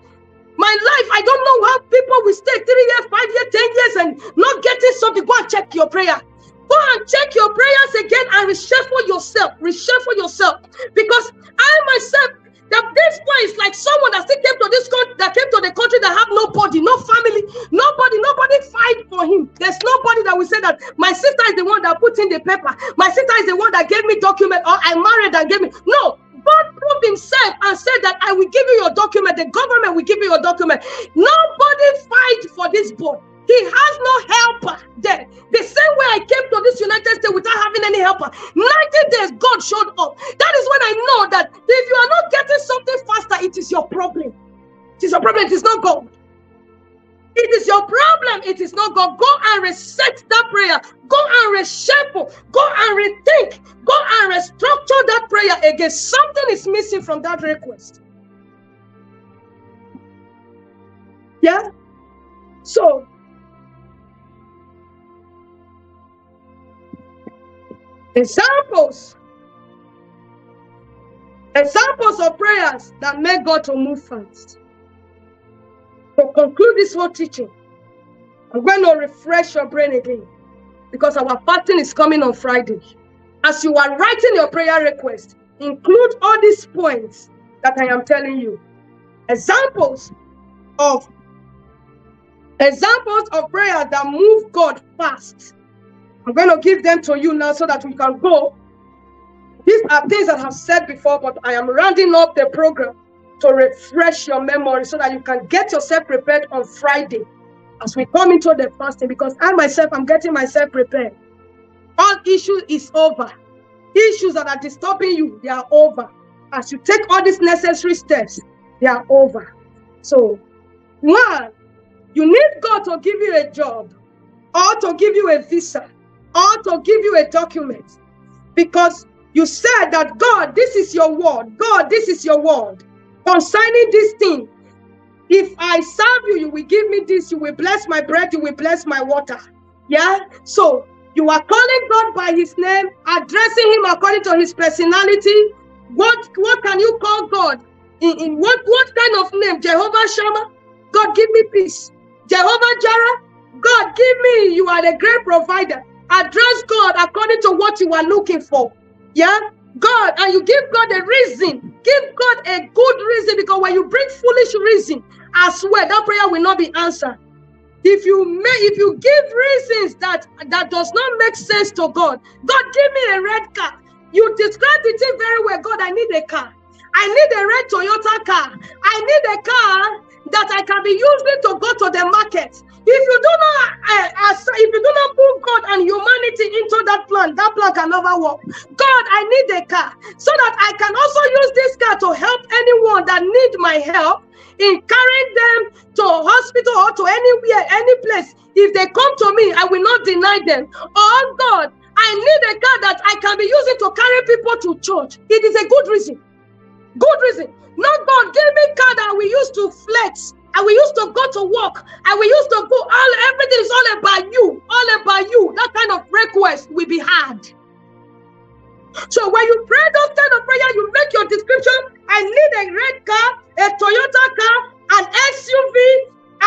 My life, I don't know how people will stay three years, five years, ten years and not getting something. Go and check your prayer. Go and check your prayers again and reshuffle yourself. Reshuffle yourself. Because I myself, that this boy is like someone that still came to this country, that came to the country that have nobody, no family, nobody, nobody fight for him. There's nobody that will say that my sister is the one that put in the paper. My sister is the one that gave me document, or I married and gave me. No, God proved himself and said that I will give you your document. The government will give you your document. Nobody fight for this boy. He has no helper there. The same way I came to this United States without having any helper. 90 days, God showed up. That is when I know that if you are not getting something faster, it is your problem. It is your problem. It is not God. It is your problem. It is not God. Go and reset that prayer. Go and reshape. Go and rethink. Go and restructure that prayer again. Something is missing from that request. Yeah. So Examples. Examples of prayers that make God to move fast. To conclude this whole teaching, I'm going to refresh your brain again because our fasting is coming on Friday. As you are writing your prayer request, include all these points that I am telling you. Examples of examples of prayers that move God fast I'm going to give them to you now so that we can go. These are things that I've said before, but I am rounding up the program to refresh your memory so that you can get yourself prepared on Friday as we come into the fasting because I myself am getting myself prepared. All issues is over. Issues that are disturbing you, they are over. As you take all these necessary steps, they are over. So, one, you need God to give you a job or to give you a visa or to give you a document because you said that God, this is your word. God, this is your word concerning this thing. If I serve you, you will give me this. You will bless my bread. You will bless my water. Yeah. So you are calling God by His name, addressing Him according to His personality. What what can you call God? In, in what what kind of name? Jehovah Shammah. God, give me peace. Jehovah Jireh. God, give me. You are the great provider. Address God according to what you are looking for. Yeah? God, and you give God a reason. Give God a good reason because when you bring foolish reason as well, that prayer will not be answered. If you may, if you give reasons that that does not make sense to God, God, give me a red car. You describe the thing very well. God, I need a car. I need a red Toyota car. I need a car that I can be using to go to the market. If you do not, uh, if you do not put God and humanity into that plan, that plan can never work. God, I need a car so that I can also use this car to help anyone that need my help in carrying them to hospital or to anywhere, any place. If they come to me, I will not deny them. Oh God, I need a car that I can be using to carry people to church. It is a good reason. Good reason. Not God, give me car that we used to flex and we used to go to work and we used to go all everything is all about you, all about you. That kind of request will be hard. So when you pray those kind of prayer, you make your description. I need a red car, a Toyota car, an SUV,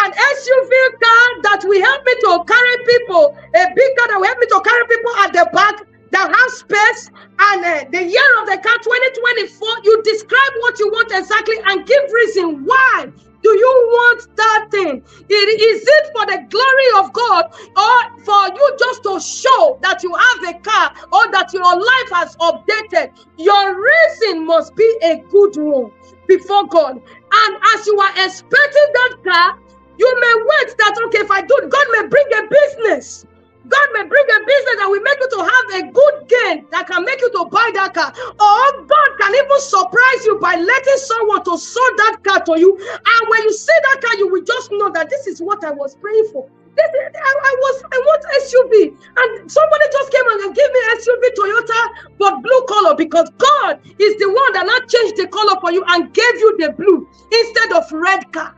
an SUV car that will help me to carry people, a big car that will help me to carry people at the back that have space, and uh, the year of the car 2024. You describe what you want exactly and give reason why do you want that thing? Is it for the glory of God or for you just to show that you have a car or that your life has updated? Your reason must be a good one before God. And as you are expecting that car, you may wait that, okay, if I do God may bring a business. God may bring a business that will make you to have a good gain that can make you to buy that car. Or God can even surprise you by letting someone to sell that car to you. And when you see that car, you will just know that this is what I was praying for. This, I, I was I want SUV, and somebody just came and gave me SUV Toyota, but blue color because God is the one that not changed the color for you and gave you the blue instead of red car.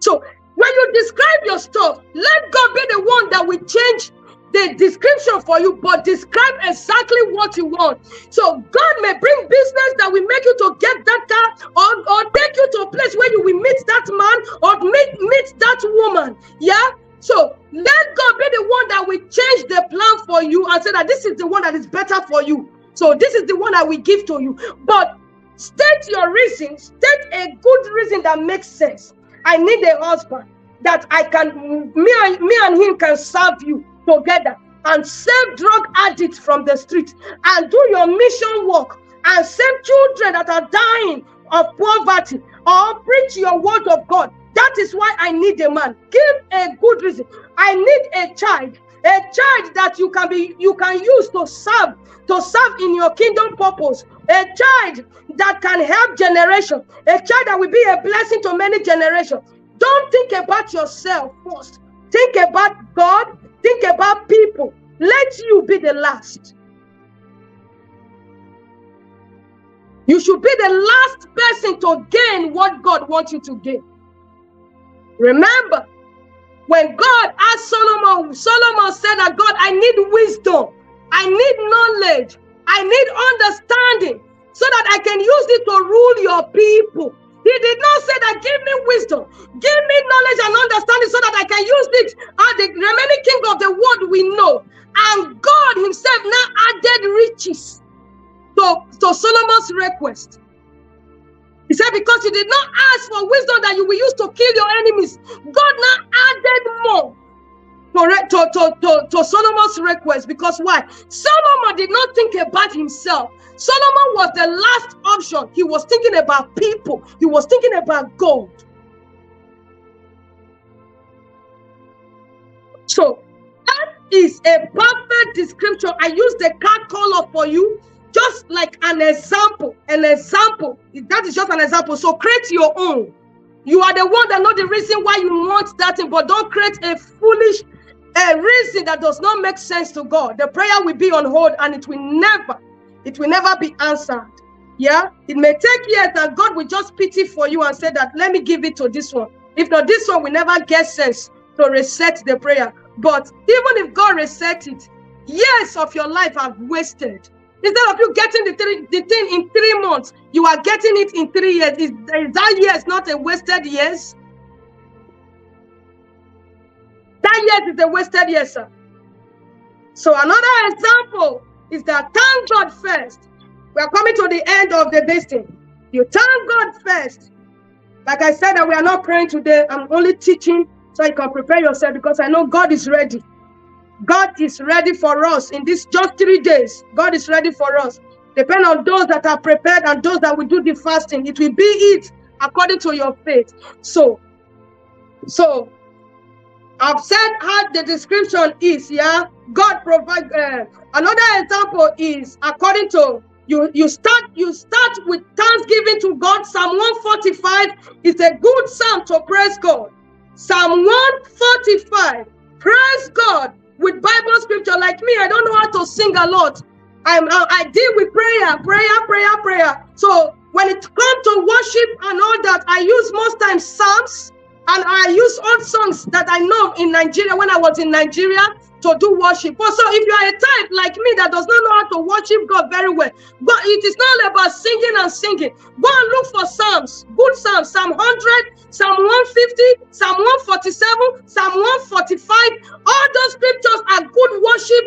So when you describe your stuff, let God be the one that will change the description for you, but describe exactly what you want. So God may bring business that will make you to get that car or, or take you to a place where you will meet that man or meet, meet that woman. Yeah. So let God be the one that will change the plan for you and say that this is the one that is better for you. So this is the one I will give to you. But state your reason, state a good reason that makes sense. I need a husband that I can, me and, me and him can serve you together and save drug addicts from the street and do your mission work and save children that are dying of poverty or preach your word of God. That is why I need a man. Give a good reason. I need a child, a child that you can be you can use to serve, to serve in your kingdom purpose. A child that can help generation, a child that will be a blessing to many generations. Don't think about yourself first. Think about God. Think about people. Let you be the last. You should be the last person to gain what God wants you to gain. Remember, when God asked Solomon, Solomon said that God, I need wisdom, I need knowledge, I need understanding so that I can use it to rule your people. He did not say that, give me wisdom, give me knowledge and understanding so that I can use it as the remaining king of the world we know. And God Himself now added riches to, to Solomon's request. He said, Because you did not ask for wisdom that you will use to kill your enemies, God now added more to, to, to, to, Solomon's request. Because why? Solomon did not think about himself. Solomon was the last option. He was thinking about people, he was thinking about gold. So that is a perfect description. I use the card color for you just like an example. An example. That is just an example. So create your own. You are the one that know the reason why you want that thing, but don't create a foolish a reason that does not make sense to God. The prayer will be on hold and it will never, it will never be answered. Yeah, it may take years that God will just pity for you and say that let me give it to this one. If not, this one will never get sense to reset the prayer. But even if God reset it, years of your life have wasted. Instead of you getting the, three, the thing in three months, you are getting it in three years. Is, is that years not a wasted years? That years is a wasted year, sir. So another example is that thank God first. We are coming to the end of the destiny. You thank God first. Like I said, that we are not praying today. I'm only teaching so you can prepare yourself because I know God is ready. God is ready for us in these just three days. God is ready for us. Depend on those that are prepared and those that will do the fasting. It will be it according to your faith. So, so I've said how the description is. Yeah, God provide. Uh, another example is according to you. You start. You start with thanksgiving to God. Psalm 145 is a good psalm to praise God. Psalm 145. Praise God with Bible scripture. Like me, I don't know how to sing a lot. I'm. I, I deal with prayer, prayer, prayer, prayer. So when it comes to worship and all that, I use most times Psalms and I use old songs that I know in Nigeria when I was in Nigeria to do worship. Also, if you are a type like me that does not know how to worship God very well, but it is not about singing and singing. Go and look for Psalms, good Psalms, Psalm 100, Psalm 150, Psalm 147, Psalm 145. All those scriptures are good worship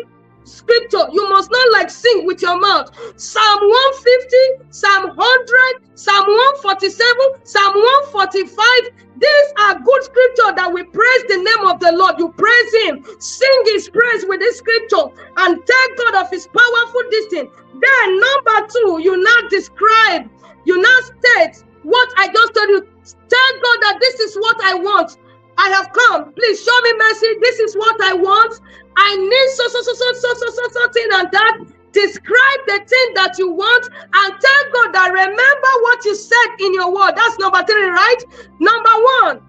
scripture. You must not like sing with your mouth. Psalm 150, Psalm 100, Psalm 147, Psalm 145. These are good scripture that we praise the name of the Lord. You praise Him, sing His praise with this scripture, and thank God of His powerful distance. Then, number two, you now describe, you now state what I just told you. Thank God that this is what I want. I have come. Please show me mercy. This is what I want. I need so, so, so, so, so, so, so, so thing and that. Describe the thing that you want and tell God that remember what you said in your word. That's number three, right? Number one,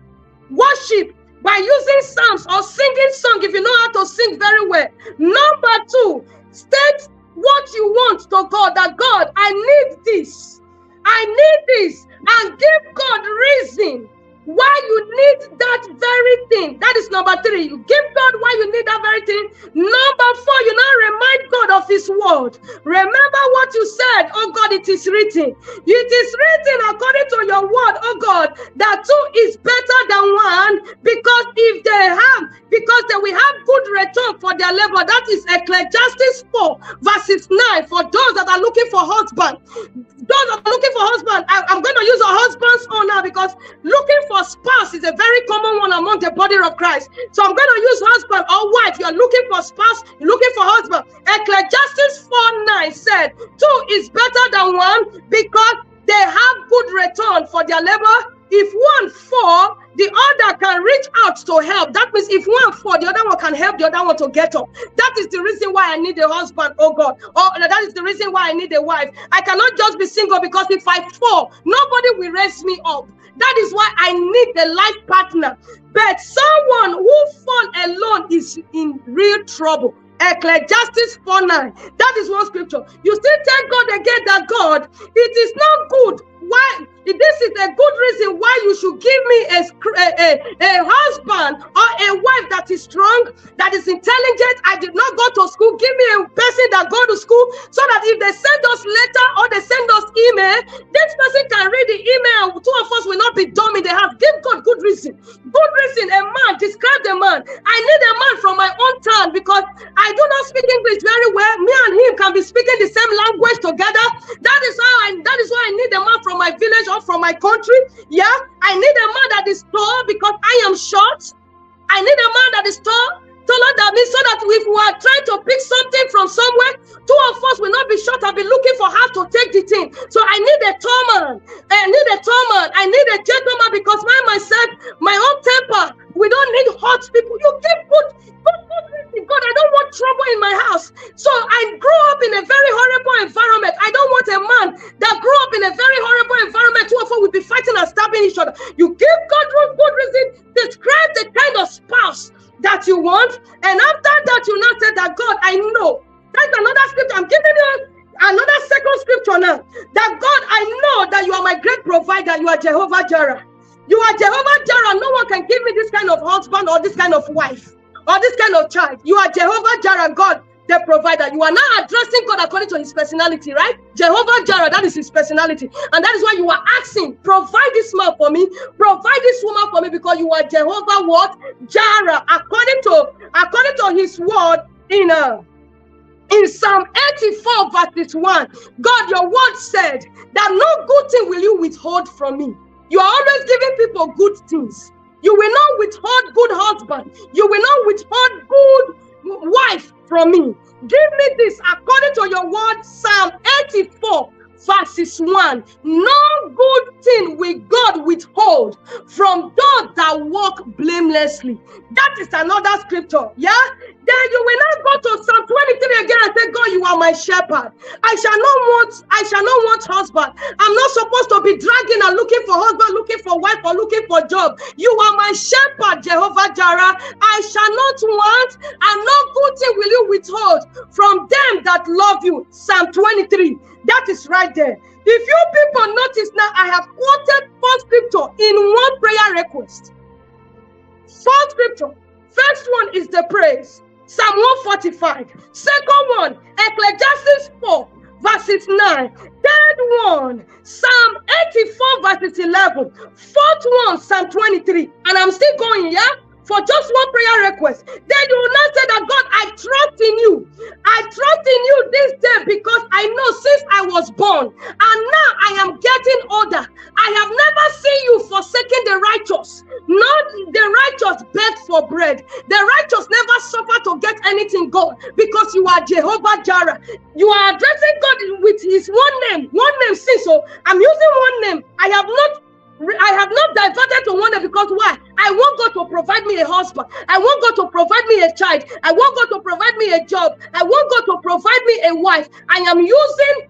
worship by using psalms or singing song if you know how to sing very well. Number two, state what you want to God that God, I need this. I need this. And give God reason why you need that very thing. That is number three. You give God why you need that very thing. Number four, you now remind God of His word. Remember what you said. Oh God, it is written. It is written according to your word, oh God, that two is better than one because if they have, because they will have good return for their labor. That is Ecclesiastes 4, verses 9. For those that are looking for husband, those that are looking for husband, I, am going to use a husband's honor because looking for spouse is a very common one among the body of Christ. So I'm going to use husband or wife. You're looking for spouse, you're looking for husband. Ecclesiastes 4 9 said, Two is better than one because they have good return for their labor. If one fall, the other can reach out to help. That means if one fall, the other one can help the other one to get up. That is the reason why I need a husband, oh God. Or that is the reason why I need a wife. I cannot just be single because if I fall, nobody will raise me up. That is why I need a life partner. But someone who fall alone is in real trouble. Ecclesiastes 4 9. That is one scripture. You still tell God again that God, it is not good why this is a good reason why you should give me a, a, a, husband or a wife that is strong, that is intelligent. I did not go to school. Give me a person that go to school so that if they send us letter or they send us email, this person can read the email. Two of us will not be dumb in the house. Give God good reason. Good reason. A man, describe the man. I need a man from my own town because I do not speak English very well. Me and him can be speaking the same language together. That is how I that is why I need a man from my village or from my country. Yeah, I need a man that is tall because I am short. I need a man that is tall taller than me so that if we are trying to pick something from somewhere, two of us will not be short I'll be looking for how to take the thing. So I need a tall man. I need a tall man. I need a gentleman because my myself, my own temper, we don't need hot people. You good, good God, I don't want trouble in my house. So I grew up in a very horrible environment. I don't want a man that grew up in a very horrible environment. Two of us will be fighting and stabbing each other. You give God good reason. Describe the kind of spouse that you want. And after that, you now say that God, I know. That's another scripture. I'm giving you another second scripture now. That God, I know that you are my great provider. You are Jehovah Jireh. You are Jehovah Jireh. No one can give me this kind of husband or this kind of wife or this kind of child. You are Jehovah Jireh, God the provider. You are now addressing God according to his personality, right? Jehovah Jireh, that is his personality. And that is why you are asking, provide this man for me, provide this woman for me, because you are Jehovah what? Jireh, according to according to his word in uh, in Psalm 84, verses 1. God, your word said that no good thing will you withhold from me. You are always giving people good things. You will not withhold good husband. You will not withhold good wife from me. Give me this according to your word, Psalm 84, verses 1 no good thing will god withhold from those that walk blamelessly. That is another scripture yeah? Then you will not go to psalm 23 again and say god you are my shepherd. I shall not want i shall not want husband. I'm not supposed to be dragging and looking for husband looking for wife or looking for job. You are my shepherd jehovah jireh. I shall not want and no good thing will you withhold from them that love you. Psalm 23 that is right there. If you people notice now, I have quoted four scripture in one prayer request. Four scripture. First one is the praise. Psalm 145. Second one, Ecclesiastes 4, verses 9. Third one, Psalm 84, verses 11. Fourth one, Psalm 23. And I'm still going, yeah? For just one prayer request. Then you will not say that God, I trust in you. I trust in you this day because I know since I was born and now I am getting older. I have never seen you forsaking the righteous, not the righteous beg for bread. The righteous never suffer to get anything, God, because you are Jehovah Jireh. You are addressing God with his one name, one name, see. So I'm using one name. I have not I have not diverted to wonder because why? I want God to provide me a husband. I want God to provide me a child. I want God to provide me a job. I want God to provide me a wife. I am using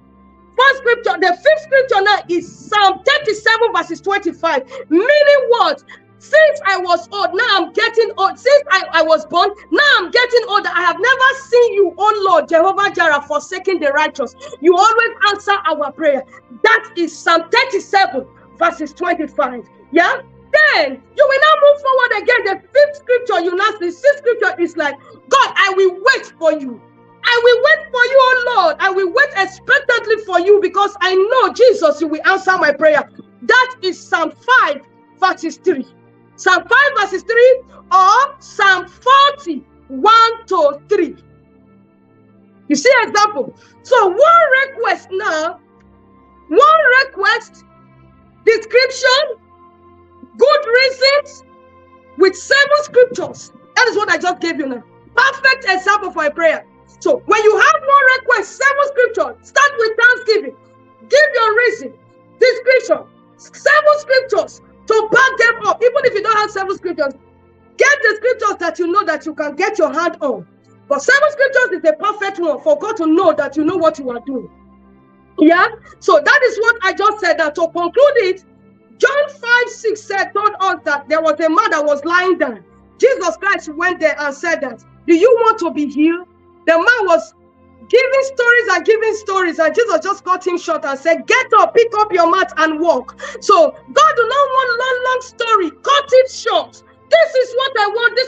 first scripture. The fifth scripture now is Psalm 37, verses 25. Meaning what? Since I was old, now I'm getting old. Since I, I was born, now I'm getting older. I have never seen you, oh Lord, Jehovah Jireh, forsaking the righteous. You always answer our prayer. That is Psalm 37 verses 25. Yeah? Then you will now move forward again. The fifth scripture, you now see, sixth scripture is like, God, I will wait for you. I will wait for you, oh Lord. I will wait expectantly for you because I know, Jesus, you will answer my prayer. That is Psalm 5, verses 3. Psalm 5, verses 3, or Psalm 40, 1 to 3. You see example. So one request now, one request description, good reasons, with seven scriptures. That is what I just gave you now. Perfect example for a prayer. So when you have one request, seven scriptures, start with thanksgiving. Give your reason, description, seven scriptures to back them up. Even if you don't have seven scriptures, get the scriptures that you know that you can get your hand on. But seven scriptures is the perfect one for God to know that you know what you are doing. Yeah. So that is what I just said. That to conclude it, John 5 6 said, told us that there was a man that was lying down. Jesus Christ went there and said that, Do you want to be healed? The man was giving stories and giving stories, and Jesus just cut him short and said, Get up, pick up your mat and walk. So God do not want long, long story, cut it short.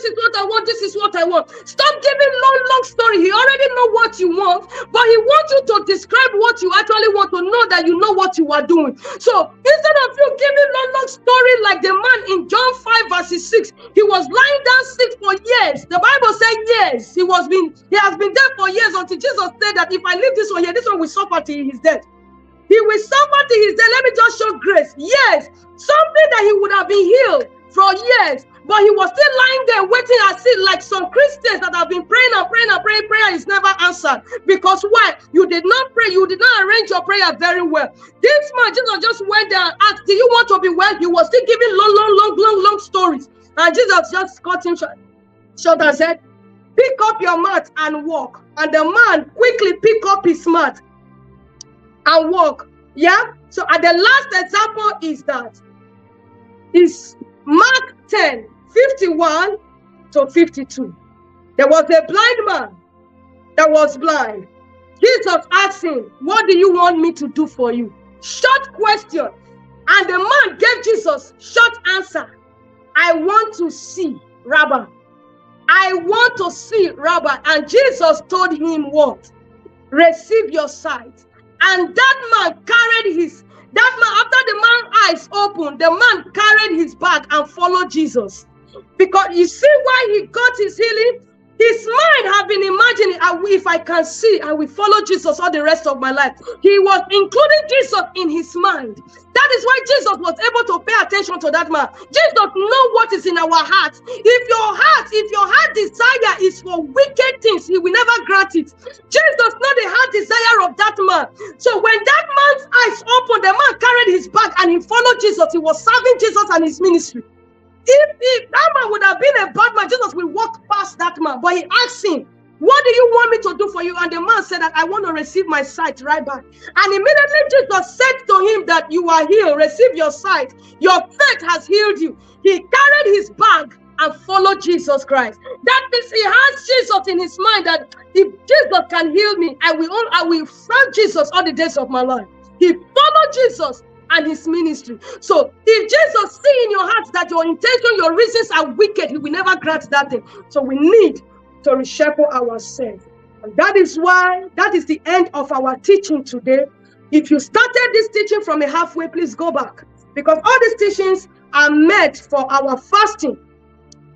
This is what I want. This is what I want. Stop giving long, long story. He already know what you want, but he wants you to describe what you actually want to know that you know what you are doing. So instead of you giving long, long story like the man in John 5 verses 6, he was lying down sick for years. The Bible said yes. He was been he has been dead for years until Jesus said that if I leave this one here, this one will suffer till he's dead. He will suffer till he's dead. Let me just show grace. Yes, something that he would have been healed for years but he was still lying there waiting as if like some Christians that have been praying and praying and praying, prayer is never answered. Because why? You did not pray, you did not arrange your prayer very well. This man, Jesus just went there and asked, Do you want to be well? He was still giving long, long, long, long, long stories. And Jesus just cut him short, short and said, Pick up your mat and walk. And the man quickly picked up his mat and walk. Yeah. So at the last example is that is Mark 10, 51 to 52. There was a blind man that was blind. Jesus asked him, What do you want me to do for you? Short question. And the man gave Jesus short answer. I want to see Rabbi. I want to see Rabbi. And Jesus told him what? Receive your sight. And that man carried his that man, after the man's eyes opened, the man carried his bag and followed Jesus. Because you see why he got his healing? His mind had been imagining, ah, if I can see, I will follow Jesus all the rest of my life. He was including Jesus in his mind. That is why Jesus was able to pay attention to that man. Jesus know what is in our heart. If your heart, if your heart desire is for wicked things, he will never grant it. Jesus know the heart desire of that man. So when that man's eyes opened, the man carried his bag and he followed Jesus. He was serving Jesus and his ministry. If, if that man would have been a bad man, Jesus will walk past that man. But he asked him, What do you want me to do for you? And the man said that I want to receive my sight right back. And immediately Jesus said to him that you are healed, receive your sight. Your faith has healed you. He carried his bag and followed Jesus Christ. That means he has Jesus in his mind that if Jesus can heal me, I will I will serve Jesus all the days of my life. He followed Jesus and his ministry. So if Jesus see in your heart that your intention, your reasons are wicked, he will never grant that thing. So we need to reshuffle ourselves. And that is why that is the end of our teaching today. If you started this teaching from a halfway, please go back. Because all these teachings are meant for our fasting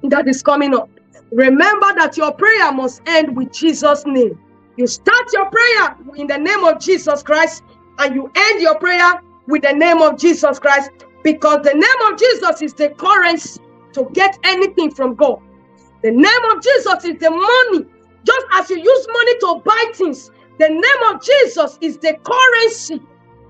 that is coming up. Remember that your prayer must end with Jesus' name. You start your prayer in the name of Jesus Christ and you end your prayer with the name of Jesus Christ because the name of Jesus is the currency to get anything from God. The name of Jesus is the money. Just as you use money to buy things, the name of Jesus is the currency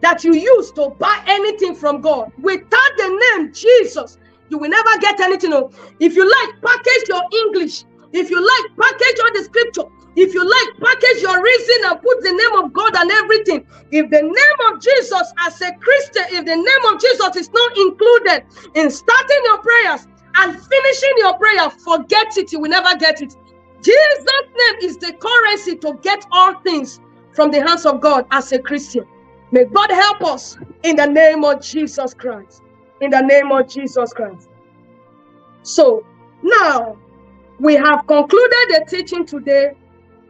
that you use to buy anything from God. Without the name Jesus, you will never get anything. If you like, package your English. If you like, package all the scripture. If you like, package your reason and put the name of God and everything. If the name of Jesus as a Christian, if the name of Jesus is not included in starting your prayers and finishing your prayer, forget it. You will never get it. Jesus' name is the currency to get all things from the hands of God as a Christian. May God help us in the name of Jesus Christ. In the name of Jesus Christ. So now we have concluded the teaching today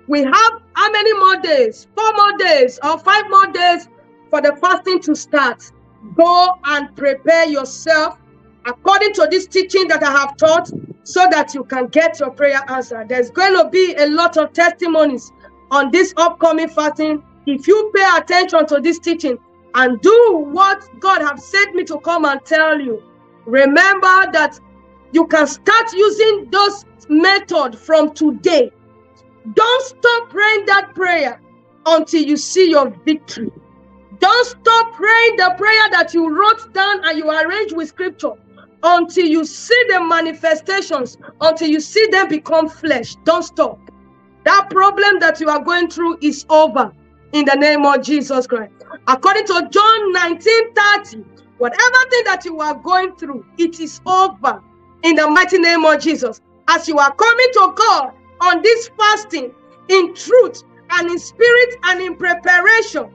we have how many more days? Four more days or five more days for the fasting to start. Go and prepare yourself according to this teaching that I have taught so that you can get your prayer answered. There's going to be a lot of testimonies on this upcoming fasting. If you pay attention to this teaching and do what God have sent me to come and tell you, remember that you can start using those method from today don't stop praying that prayer until you see your victory. Don't stop praying the prayer that you wrote down and you arranged with scripture until you see the manifestations, until you see them become flesh. Don't stop. That problem that you are going through is over in the name of Jesus Christ. According to John 19 30, whatever thing that you are going through, it is over in the mighty name of Jesus. As you are coming to God, on this fasting in truth and in spirit and in preparation,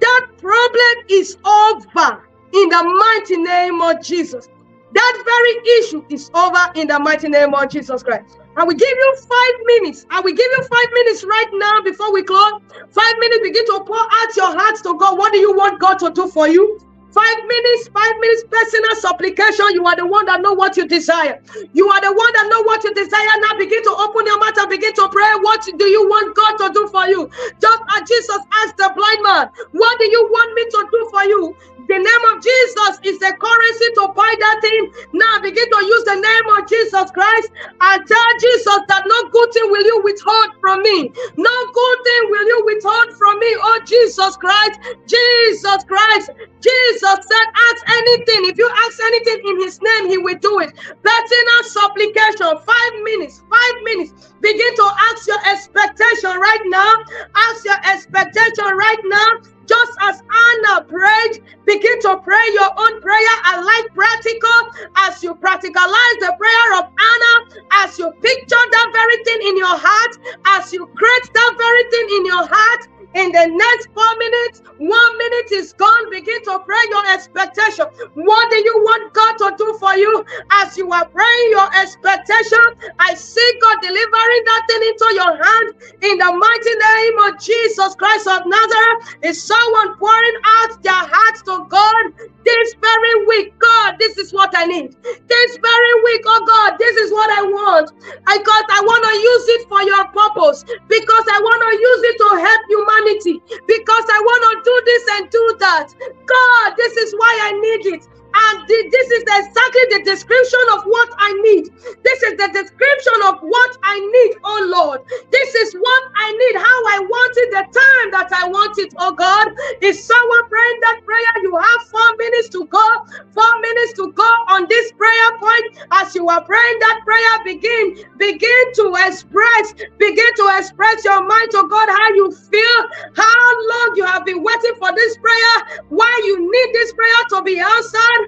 that problem is over in the mighty name of Jesus. That very issue is over in the mighty name of Jesus Christ. And we give you five minutes. And we give you five minutes right now before we close. Five minutes, begin to pour out your hearts to God. What do you want God to do for you? Five minutes, five minutes personal supplication. You are the one that know what you desire. You are the one that know what you desire. Now begin to open your mouth and begin to pray. What do you want God to do for you? Just as Jesus asked the blind man, What do you want me to do for you? The name of Jesus is the currency to buy that thing. Now begin to use the name of Jesus Christ and tell Jesus that no good thing will you withhold from me. No good thing will you withhold from me. Oh Jesus Christ, Jesus Christ, Jesus said, ask anything. If you ask anything in his name, he will do it. Pertinent supplication, five minutes, five minutes. Begin to ask your expectation right now. Ask your expectation right now just as Anna prayed, begin to pray your own prayer and like practical as you practicalize the prayer of Anna, as you picture that very thing in your heart, as you create that very thing in your heart, in the next four minutes, one minute is gone. Begin to pray your expectation. What do you want God to do for you as you are praying your expectation? I see God delivering that thing into your hand in the mighty name of Jesus Christ of Nazareth. Is someone pouring out their hearts to God this very week? God, this is what I need. This very week, oh God, this is what I want. I God, I want to use it for your purpose because I want to use it to help humanity humanity because I want to do this and do that. God, this is why I need it. And this is exactly the description of what I need. This is the description of what I need, oh Lord. This is what I need, how I want it, the time that I want it, oh God. Is someone praying that prayer? You have four minutes to go, four minutes to go on this prayer point. As you are praying that prayer, begin, begin to express, begin to express your mind to God how you feel, how long you have been waiting for this prayer, why you need this prayer to be answered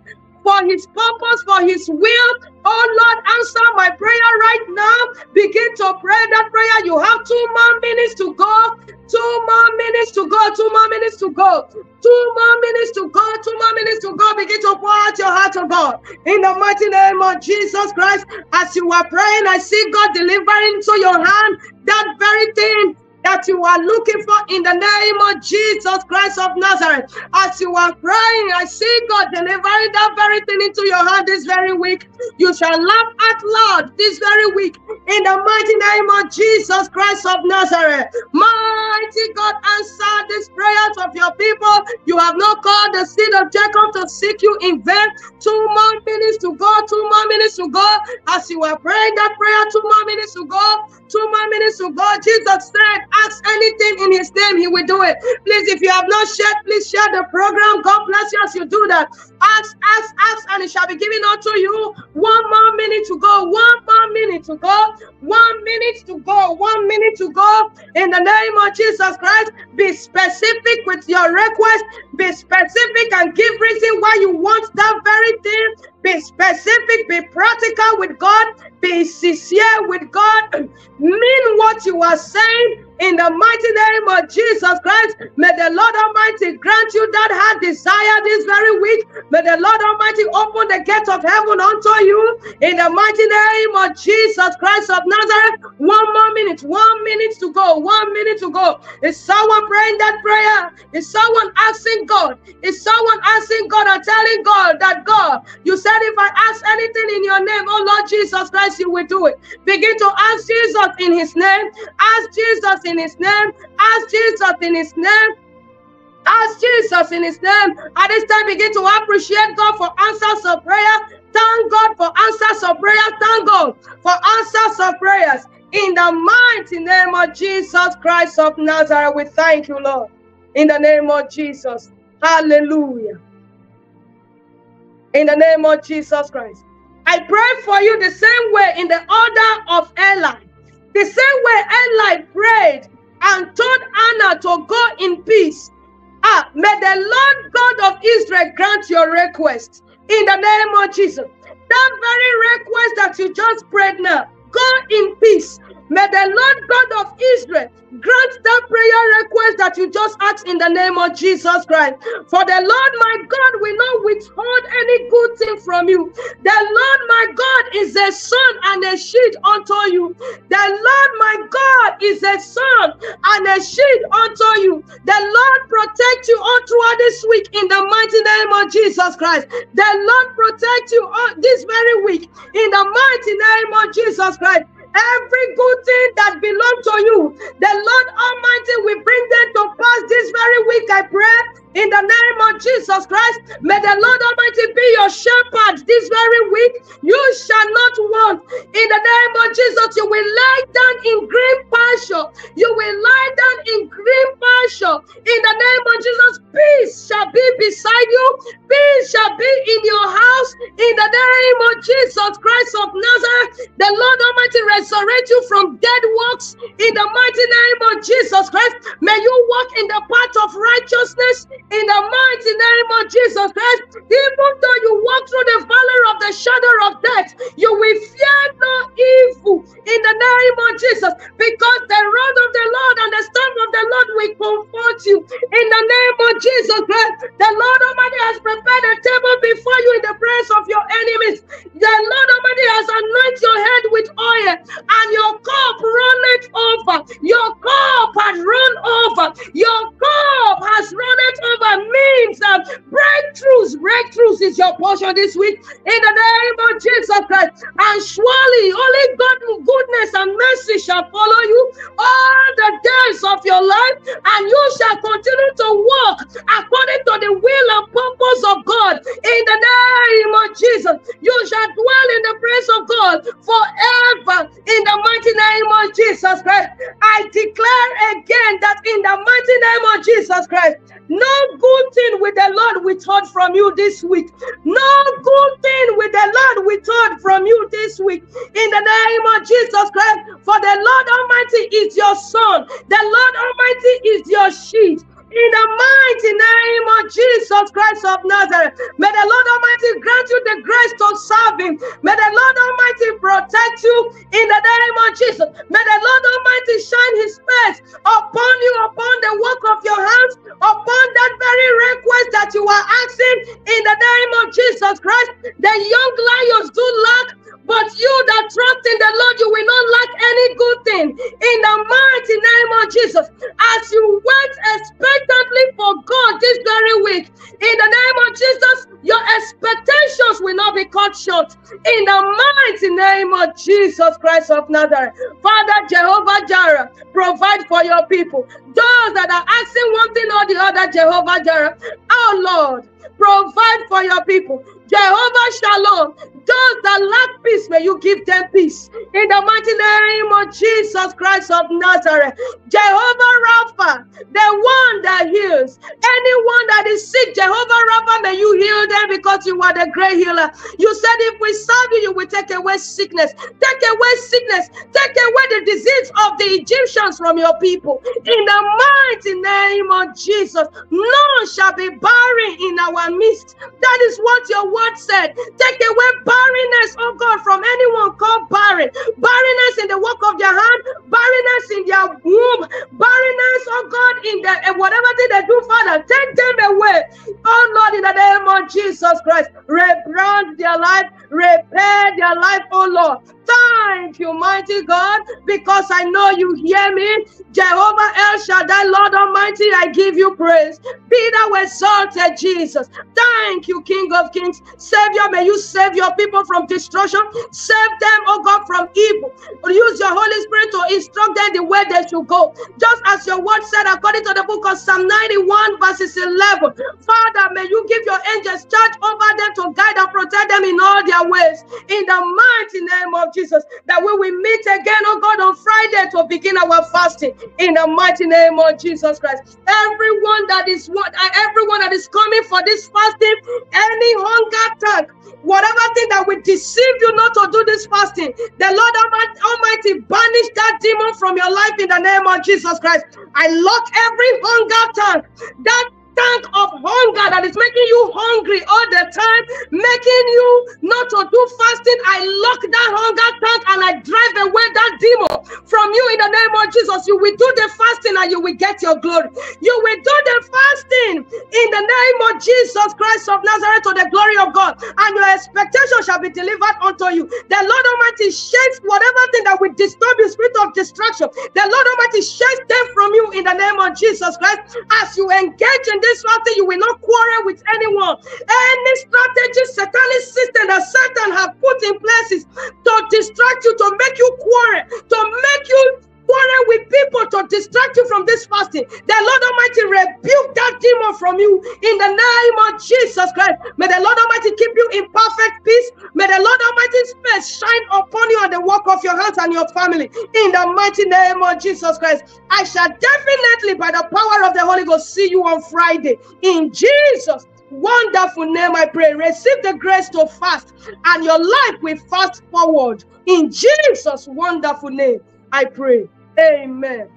for his purpose, for his will. Oh Lord, answer my prayer right now. Begin to pray that prayer. You have two more minutes to go. Two more minutes to go. Two more minutes to go. Two more minutes to go. Two more minutes to go. Begin to pour out your heart to God. In the mighty name of Jesus Christ, as you are praying, I see God delivering to your hand that very thing that you are looking for in the name of Jesus Christ of Nazareth. As you are praying, I see God delivering that very thing into your hand this very week. You shall laugh at loud this very week in the mighty name of Jesus Christ of Nazareth. Mighty God, answer these prayers of your people. You have not called the seed of Jacob to seek you in vain. Two more minutes to go, two more minutes to go. As you are praying that prayer, two more minutes to go, two more minutes to go. Jesus said, ask anything in his name, he will do it. Please, if you have not shared, please share the program. God bless you as you do that. Ask, ask, ask, and it shall be given unto you. One more minute to go. One more minute to go. One minute to go. One minute to go. In the name of Jesus Christ, be specific with your request. Be specific and give reason why you want that very thing. Be specific, be practical with God, be sincere with God, mean what you are saying, in the mighty name of Jesus Christ, may the Lord Almighty grant you that heart desire this very week. May the Lord Almighty open the gates of heaven unto you. In the mighty name of Jesus Christ of Nazareth. One more minute, one minute to go, one minute to go. Is someone praying that prayer? Is someone asking God? Is someone asking God and telling God that God, you said if I ask anything in your name, oh Lord Jesus Christ, you will do it. Begin to ask Jesus in his name. Ask Jesus in his name. Ask Jesus in his name. Ask Jesus in his name. At this time, begin to appreciate God for answers of prayer. Thank God for answers of prayer. Thank God for answers of prayers. In the mighty name of Jesus Christ of Nazareth, we thank you, Lord. In the name of Jesus. Hallelujah. In the name of Jesus Christ. I pray for you the same way in the order of Eli. The same way Eli prayed and told Anna to go in peace. Ah, may the Lord God of Israel grant your request in the name of Jesus. That very request that you just prayed now, go in peace. May the Lord God of Israel grant that prayer request that you just asked in the name of Jesus Christ. For the Lord my God will not withhold any good thing from you. The Lord my God is a sun and a shield unto you. The Lord my God is a sun and a shield unto you. The Lord protect you all throughout this week in the mighty name of Jesus Christ. The Lord protect you all this very week in the mighty name of Jesus Christ. Every good thing that belongs to you, the Lord Almighty will bring them to pass this very week. I pray in the name of Jesus Christ. May the Lord Almighty be your shepherd this very week. You shall not want. In the name of Jesus, you will lie down in green pasture. You will lie down in green pasture. In the name of Jesus, peace shall be beside you. Peace shall be in your house. In the name of Jesus Christ of Nazareth, the Lord Almighty resurrect you from dead works. In the mighty name of Jesus Christ, may you walk in the path of righteousness in the mighty name of Jesus Christ. Even though you walk through the valley of the shadow of death, you will fear no evil in the name of Jesus because the rod of the Lord and the staff of the Lord will comfort you in the name of Jesus Christ. The Lord Almighty has prepared a table before you in the presence of your enemies. The Lord Almighty has anointed your head with oil and your cup runneth over. Your cup has run over. Your cup has run over over means breakthroughs. Breakthroughs is your portion this week in the name of Jesus Christ. And surely only God goodness and mercy shall follow you all the days of your life, and you shall continue to walk according to the will and purpose of God in the name of Jesus. You shall dwell in the praise of God forever in the mighty name of Jesus Christ. I declare again that in the mighty name of Jesus Christ, no good thing with the Lord we withhold from you this week. No good thing with the Lord we withhold from you this week. In the name of Jesus Christ, for the Lord Almighty is your sun. The Lord Almighty is your sheep. In the mighty name of Jesus Christ of Nazareth, may the Lord Almighty grant you the grace to serve Him. May the Lord Almighty protect you in the name of Jesus. May the Lord Almighty shine His face upon you, upon the work of your hands, upon that very request that you are asking in the name of Jesus Christ. The young lions do lack, but you that trust in the Lord, you will not lack any good thing. In the mighty name of Jesus, as you wait expectantly for God this very week, in the name of Jesus, your expectations will not be cut short. In the mighty name of Jesus Christ of Nazareth, Father Jehovah Jireh, provide for your people. Those that are asking one thing or the other, Jehovah Jireh, oh Lord, provide for your people. Jehovah Shalom, those that lack peace, may you give them peace. In the mighty name of Jesus Christ of Nazareth, Jehovah Rapha, the one that heals. Anyone that is sick, Jehovah Rapha, may you heal them because you are the great healer. You said if we serve you, you will take away sickness. Take away sickness. Take away the disease of the Egyptians from your people. In the mighty name of Jesus, none shall be barren in our midst. That is what your word said. Take away barrenness, oh God, from anyone called barren. Barrenness in the work of their hand, barrenness in their womb, barrenness, oh God, in the uh, whatever thing they do, Father, take them away. Oh Lord, in the name of Jesus Christ, rebrand their life, repair their life, oh Lord. Thank you, mighty God, because I know you hear me. Jehovah El Shaddai, Lord Almighty, I give you praise. Be thou exalted, Jesus. Thank you, King of Kings. Savior, may you save your people from destruction. Save them, oh God, from evil. Use your Holy Spirit to instruct them the way they should go. Just as your word said, according to the book of Psalm 91, verses 11. Father, may you give your angels charge over them to guide and protect them in all their ways. In the mighty name of Jesus, that we will meet again, oh God, on Friday to begin our fasting in the mighty name of Jesus Christ. Everyone that is what uh, everyone that is coming for this fasting, any hunger tank, whatever thing that will deceive you not to do this fasting, the Lord Almighty banish that demon from your life in the name of Jesus Christ. I lock every hunger tank that tank of hunger that is making you hungry all the time, making you not to do fasting. I lock that hunger tank and I drive away that demon from you in the name of Jesus. You will do the fasting and you will get your glory. You will do the fasting in the name of Jesus Christ of Nazareth to the glory of God, and your expectation shall be delivered unto you. The Lord Almighty shakes whatever thing that will disturb you, spirit of distraction. The Lord Almighty shakes them from you in the name of Jesus Christ as you engage in this fasting, you will not quarrel with anyone. Any strategy, satanic system that Satan have put in places to distract you, to make you quarrel, to make you quarrel with people to distract you from this fasting. The Lord Almighty rebuke that demon from you in the name of Jesus Christ. May the Lord Almighty keep you in perfect peace. May the Lord Almighty's face shine upon you and the work of your hands and your family in the mighty name of Jesus Christ. I shall definitely, by the power of the Holy Ghost, see you on Friday in Jesus' wonderful name I pray. Receive the grace to fast, and your life will fast forward. In Jesus' wonderful name, I pray. Amen.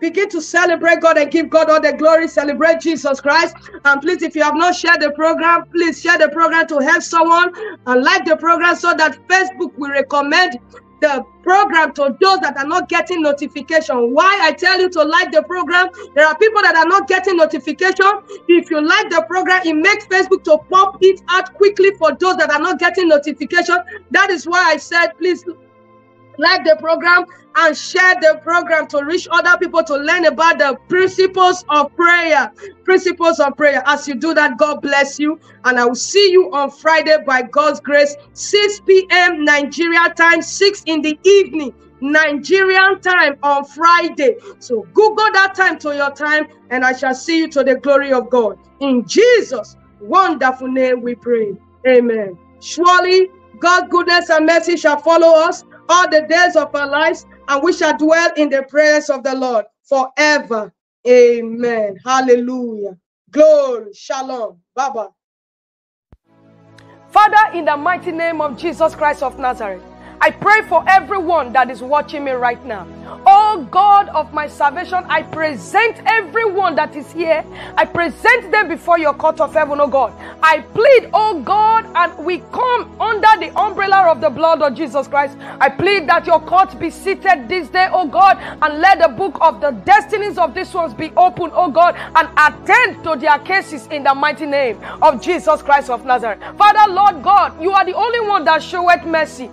Begin to celebrate God and give God all the glory. Celebrate Jesus Christ. And please, if you have not shared the program, please share the program to help someone and like the program so that Facebook will recommend the program to those that are not getting notification. Why I tell you to like the program? There are people that are not getting notification. If you like the program, it makes Facebook to pop it out quickly for those that are not getting notification. That is why I said, please like the program and share the program to reach other people to learn about the principles of prayer. Principles of prayer. As you do that, God bless you. And I will see you on Friday by God's grace, 6 p.m. Nigeria time, 6 in the evening. Nigerian time on Friday. So Google that time to your time, and I shall see you to the glory of God. In Jesus' wonderful name we pray. Amen. Surely God's goodness and mercy shall follow us all the days of our lives, and we shall dwell in the presence of the Lord forever. Amen. Hallelujah. Glory. Shalom. Baba. Father, in the mighty name of Jesus Christ of Nazareth, I pray for everyone that is watching me right now. Oh, God of my salvation, I present everyone that is here. I present them before your court of heaven, oh God. I plead, oh God, and we come under the umbrella of the blood of Jesus Christ. I plead that your court be seated this day, oh God, and let the book of the destinies of these ones be open, oh God, and attend to their cases in the mighty name of Jesus Christ of Nazareth. Father, Lord God, you are the only one that showeth mercy.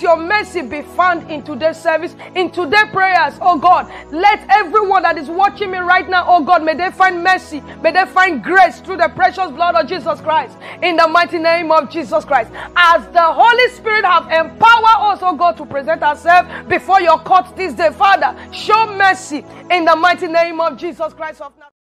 Your mercy be found in today's service, in today's prayers, oh God. Let everyone that is watching me right now, oh God, may they find mercy, may they find grace through the precious blood of Jesus Christ, in the mighty name of Jesus Christ. As the Holy Spirit have empowered us, oh God, to present ourselves before your court this day, Father, show mercy in the mighty name of Jesus Christ of Nazareth.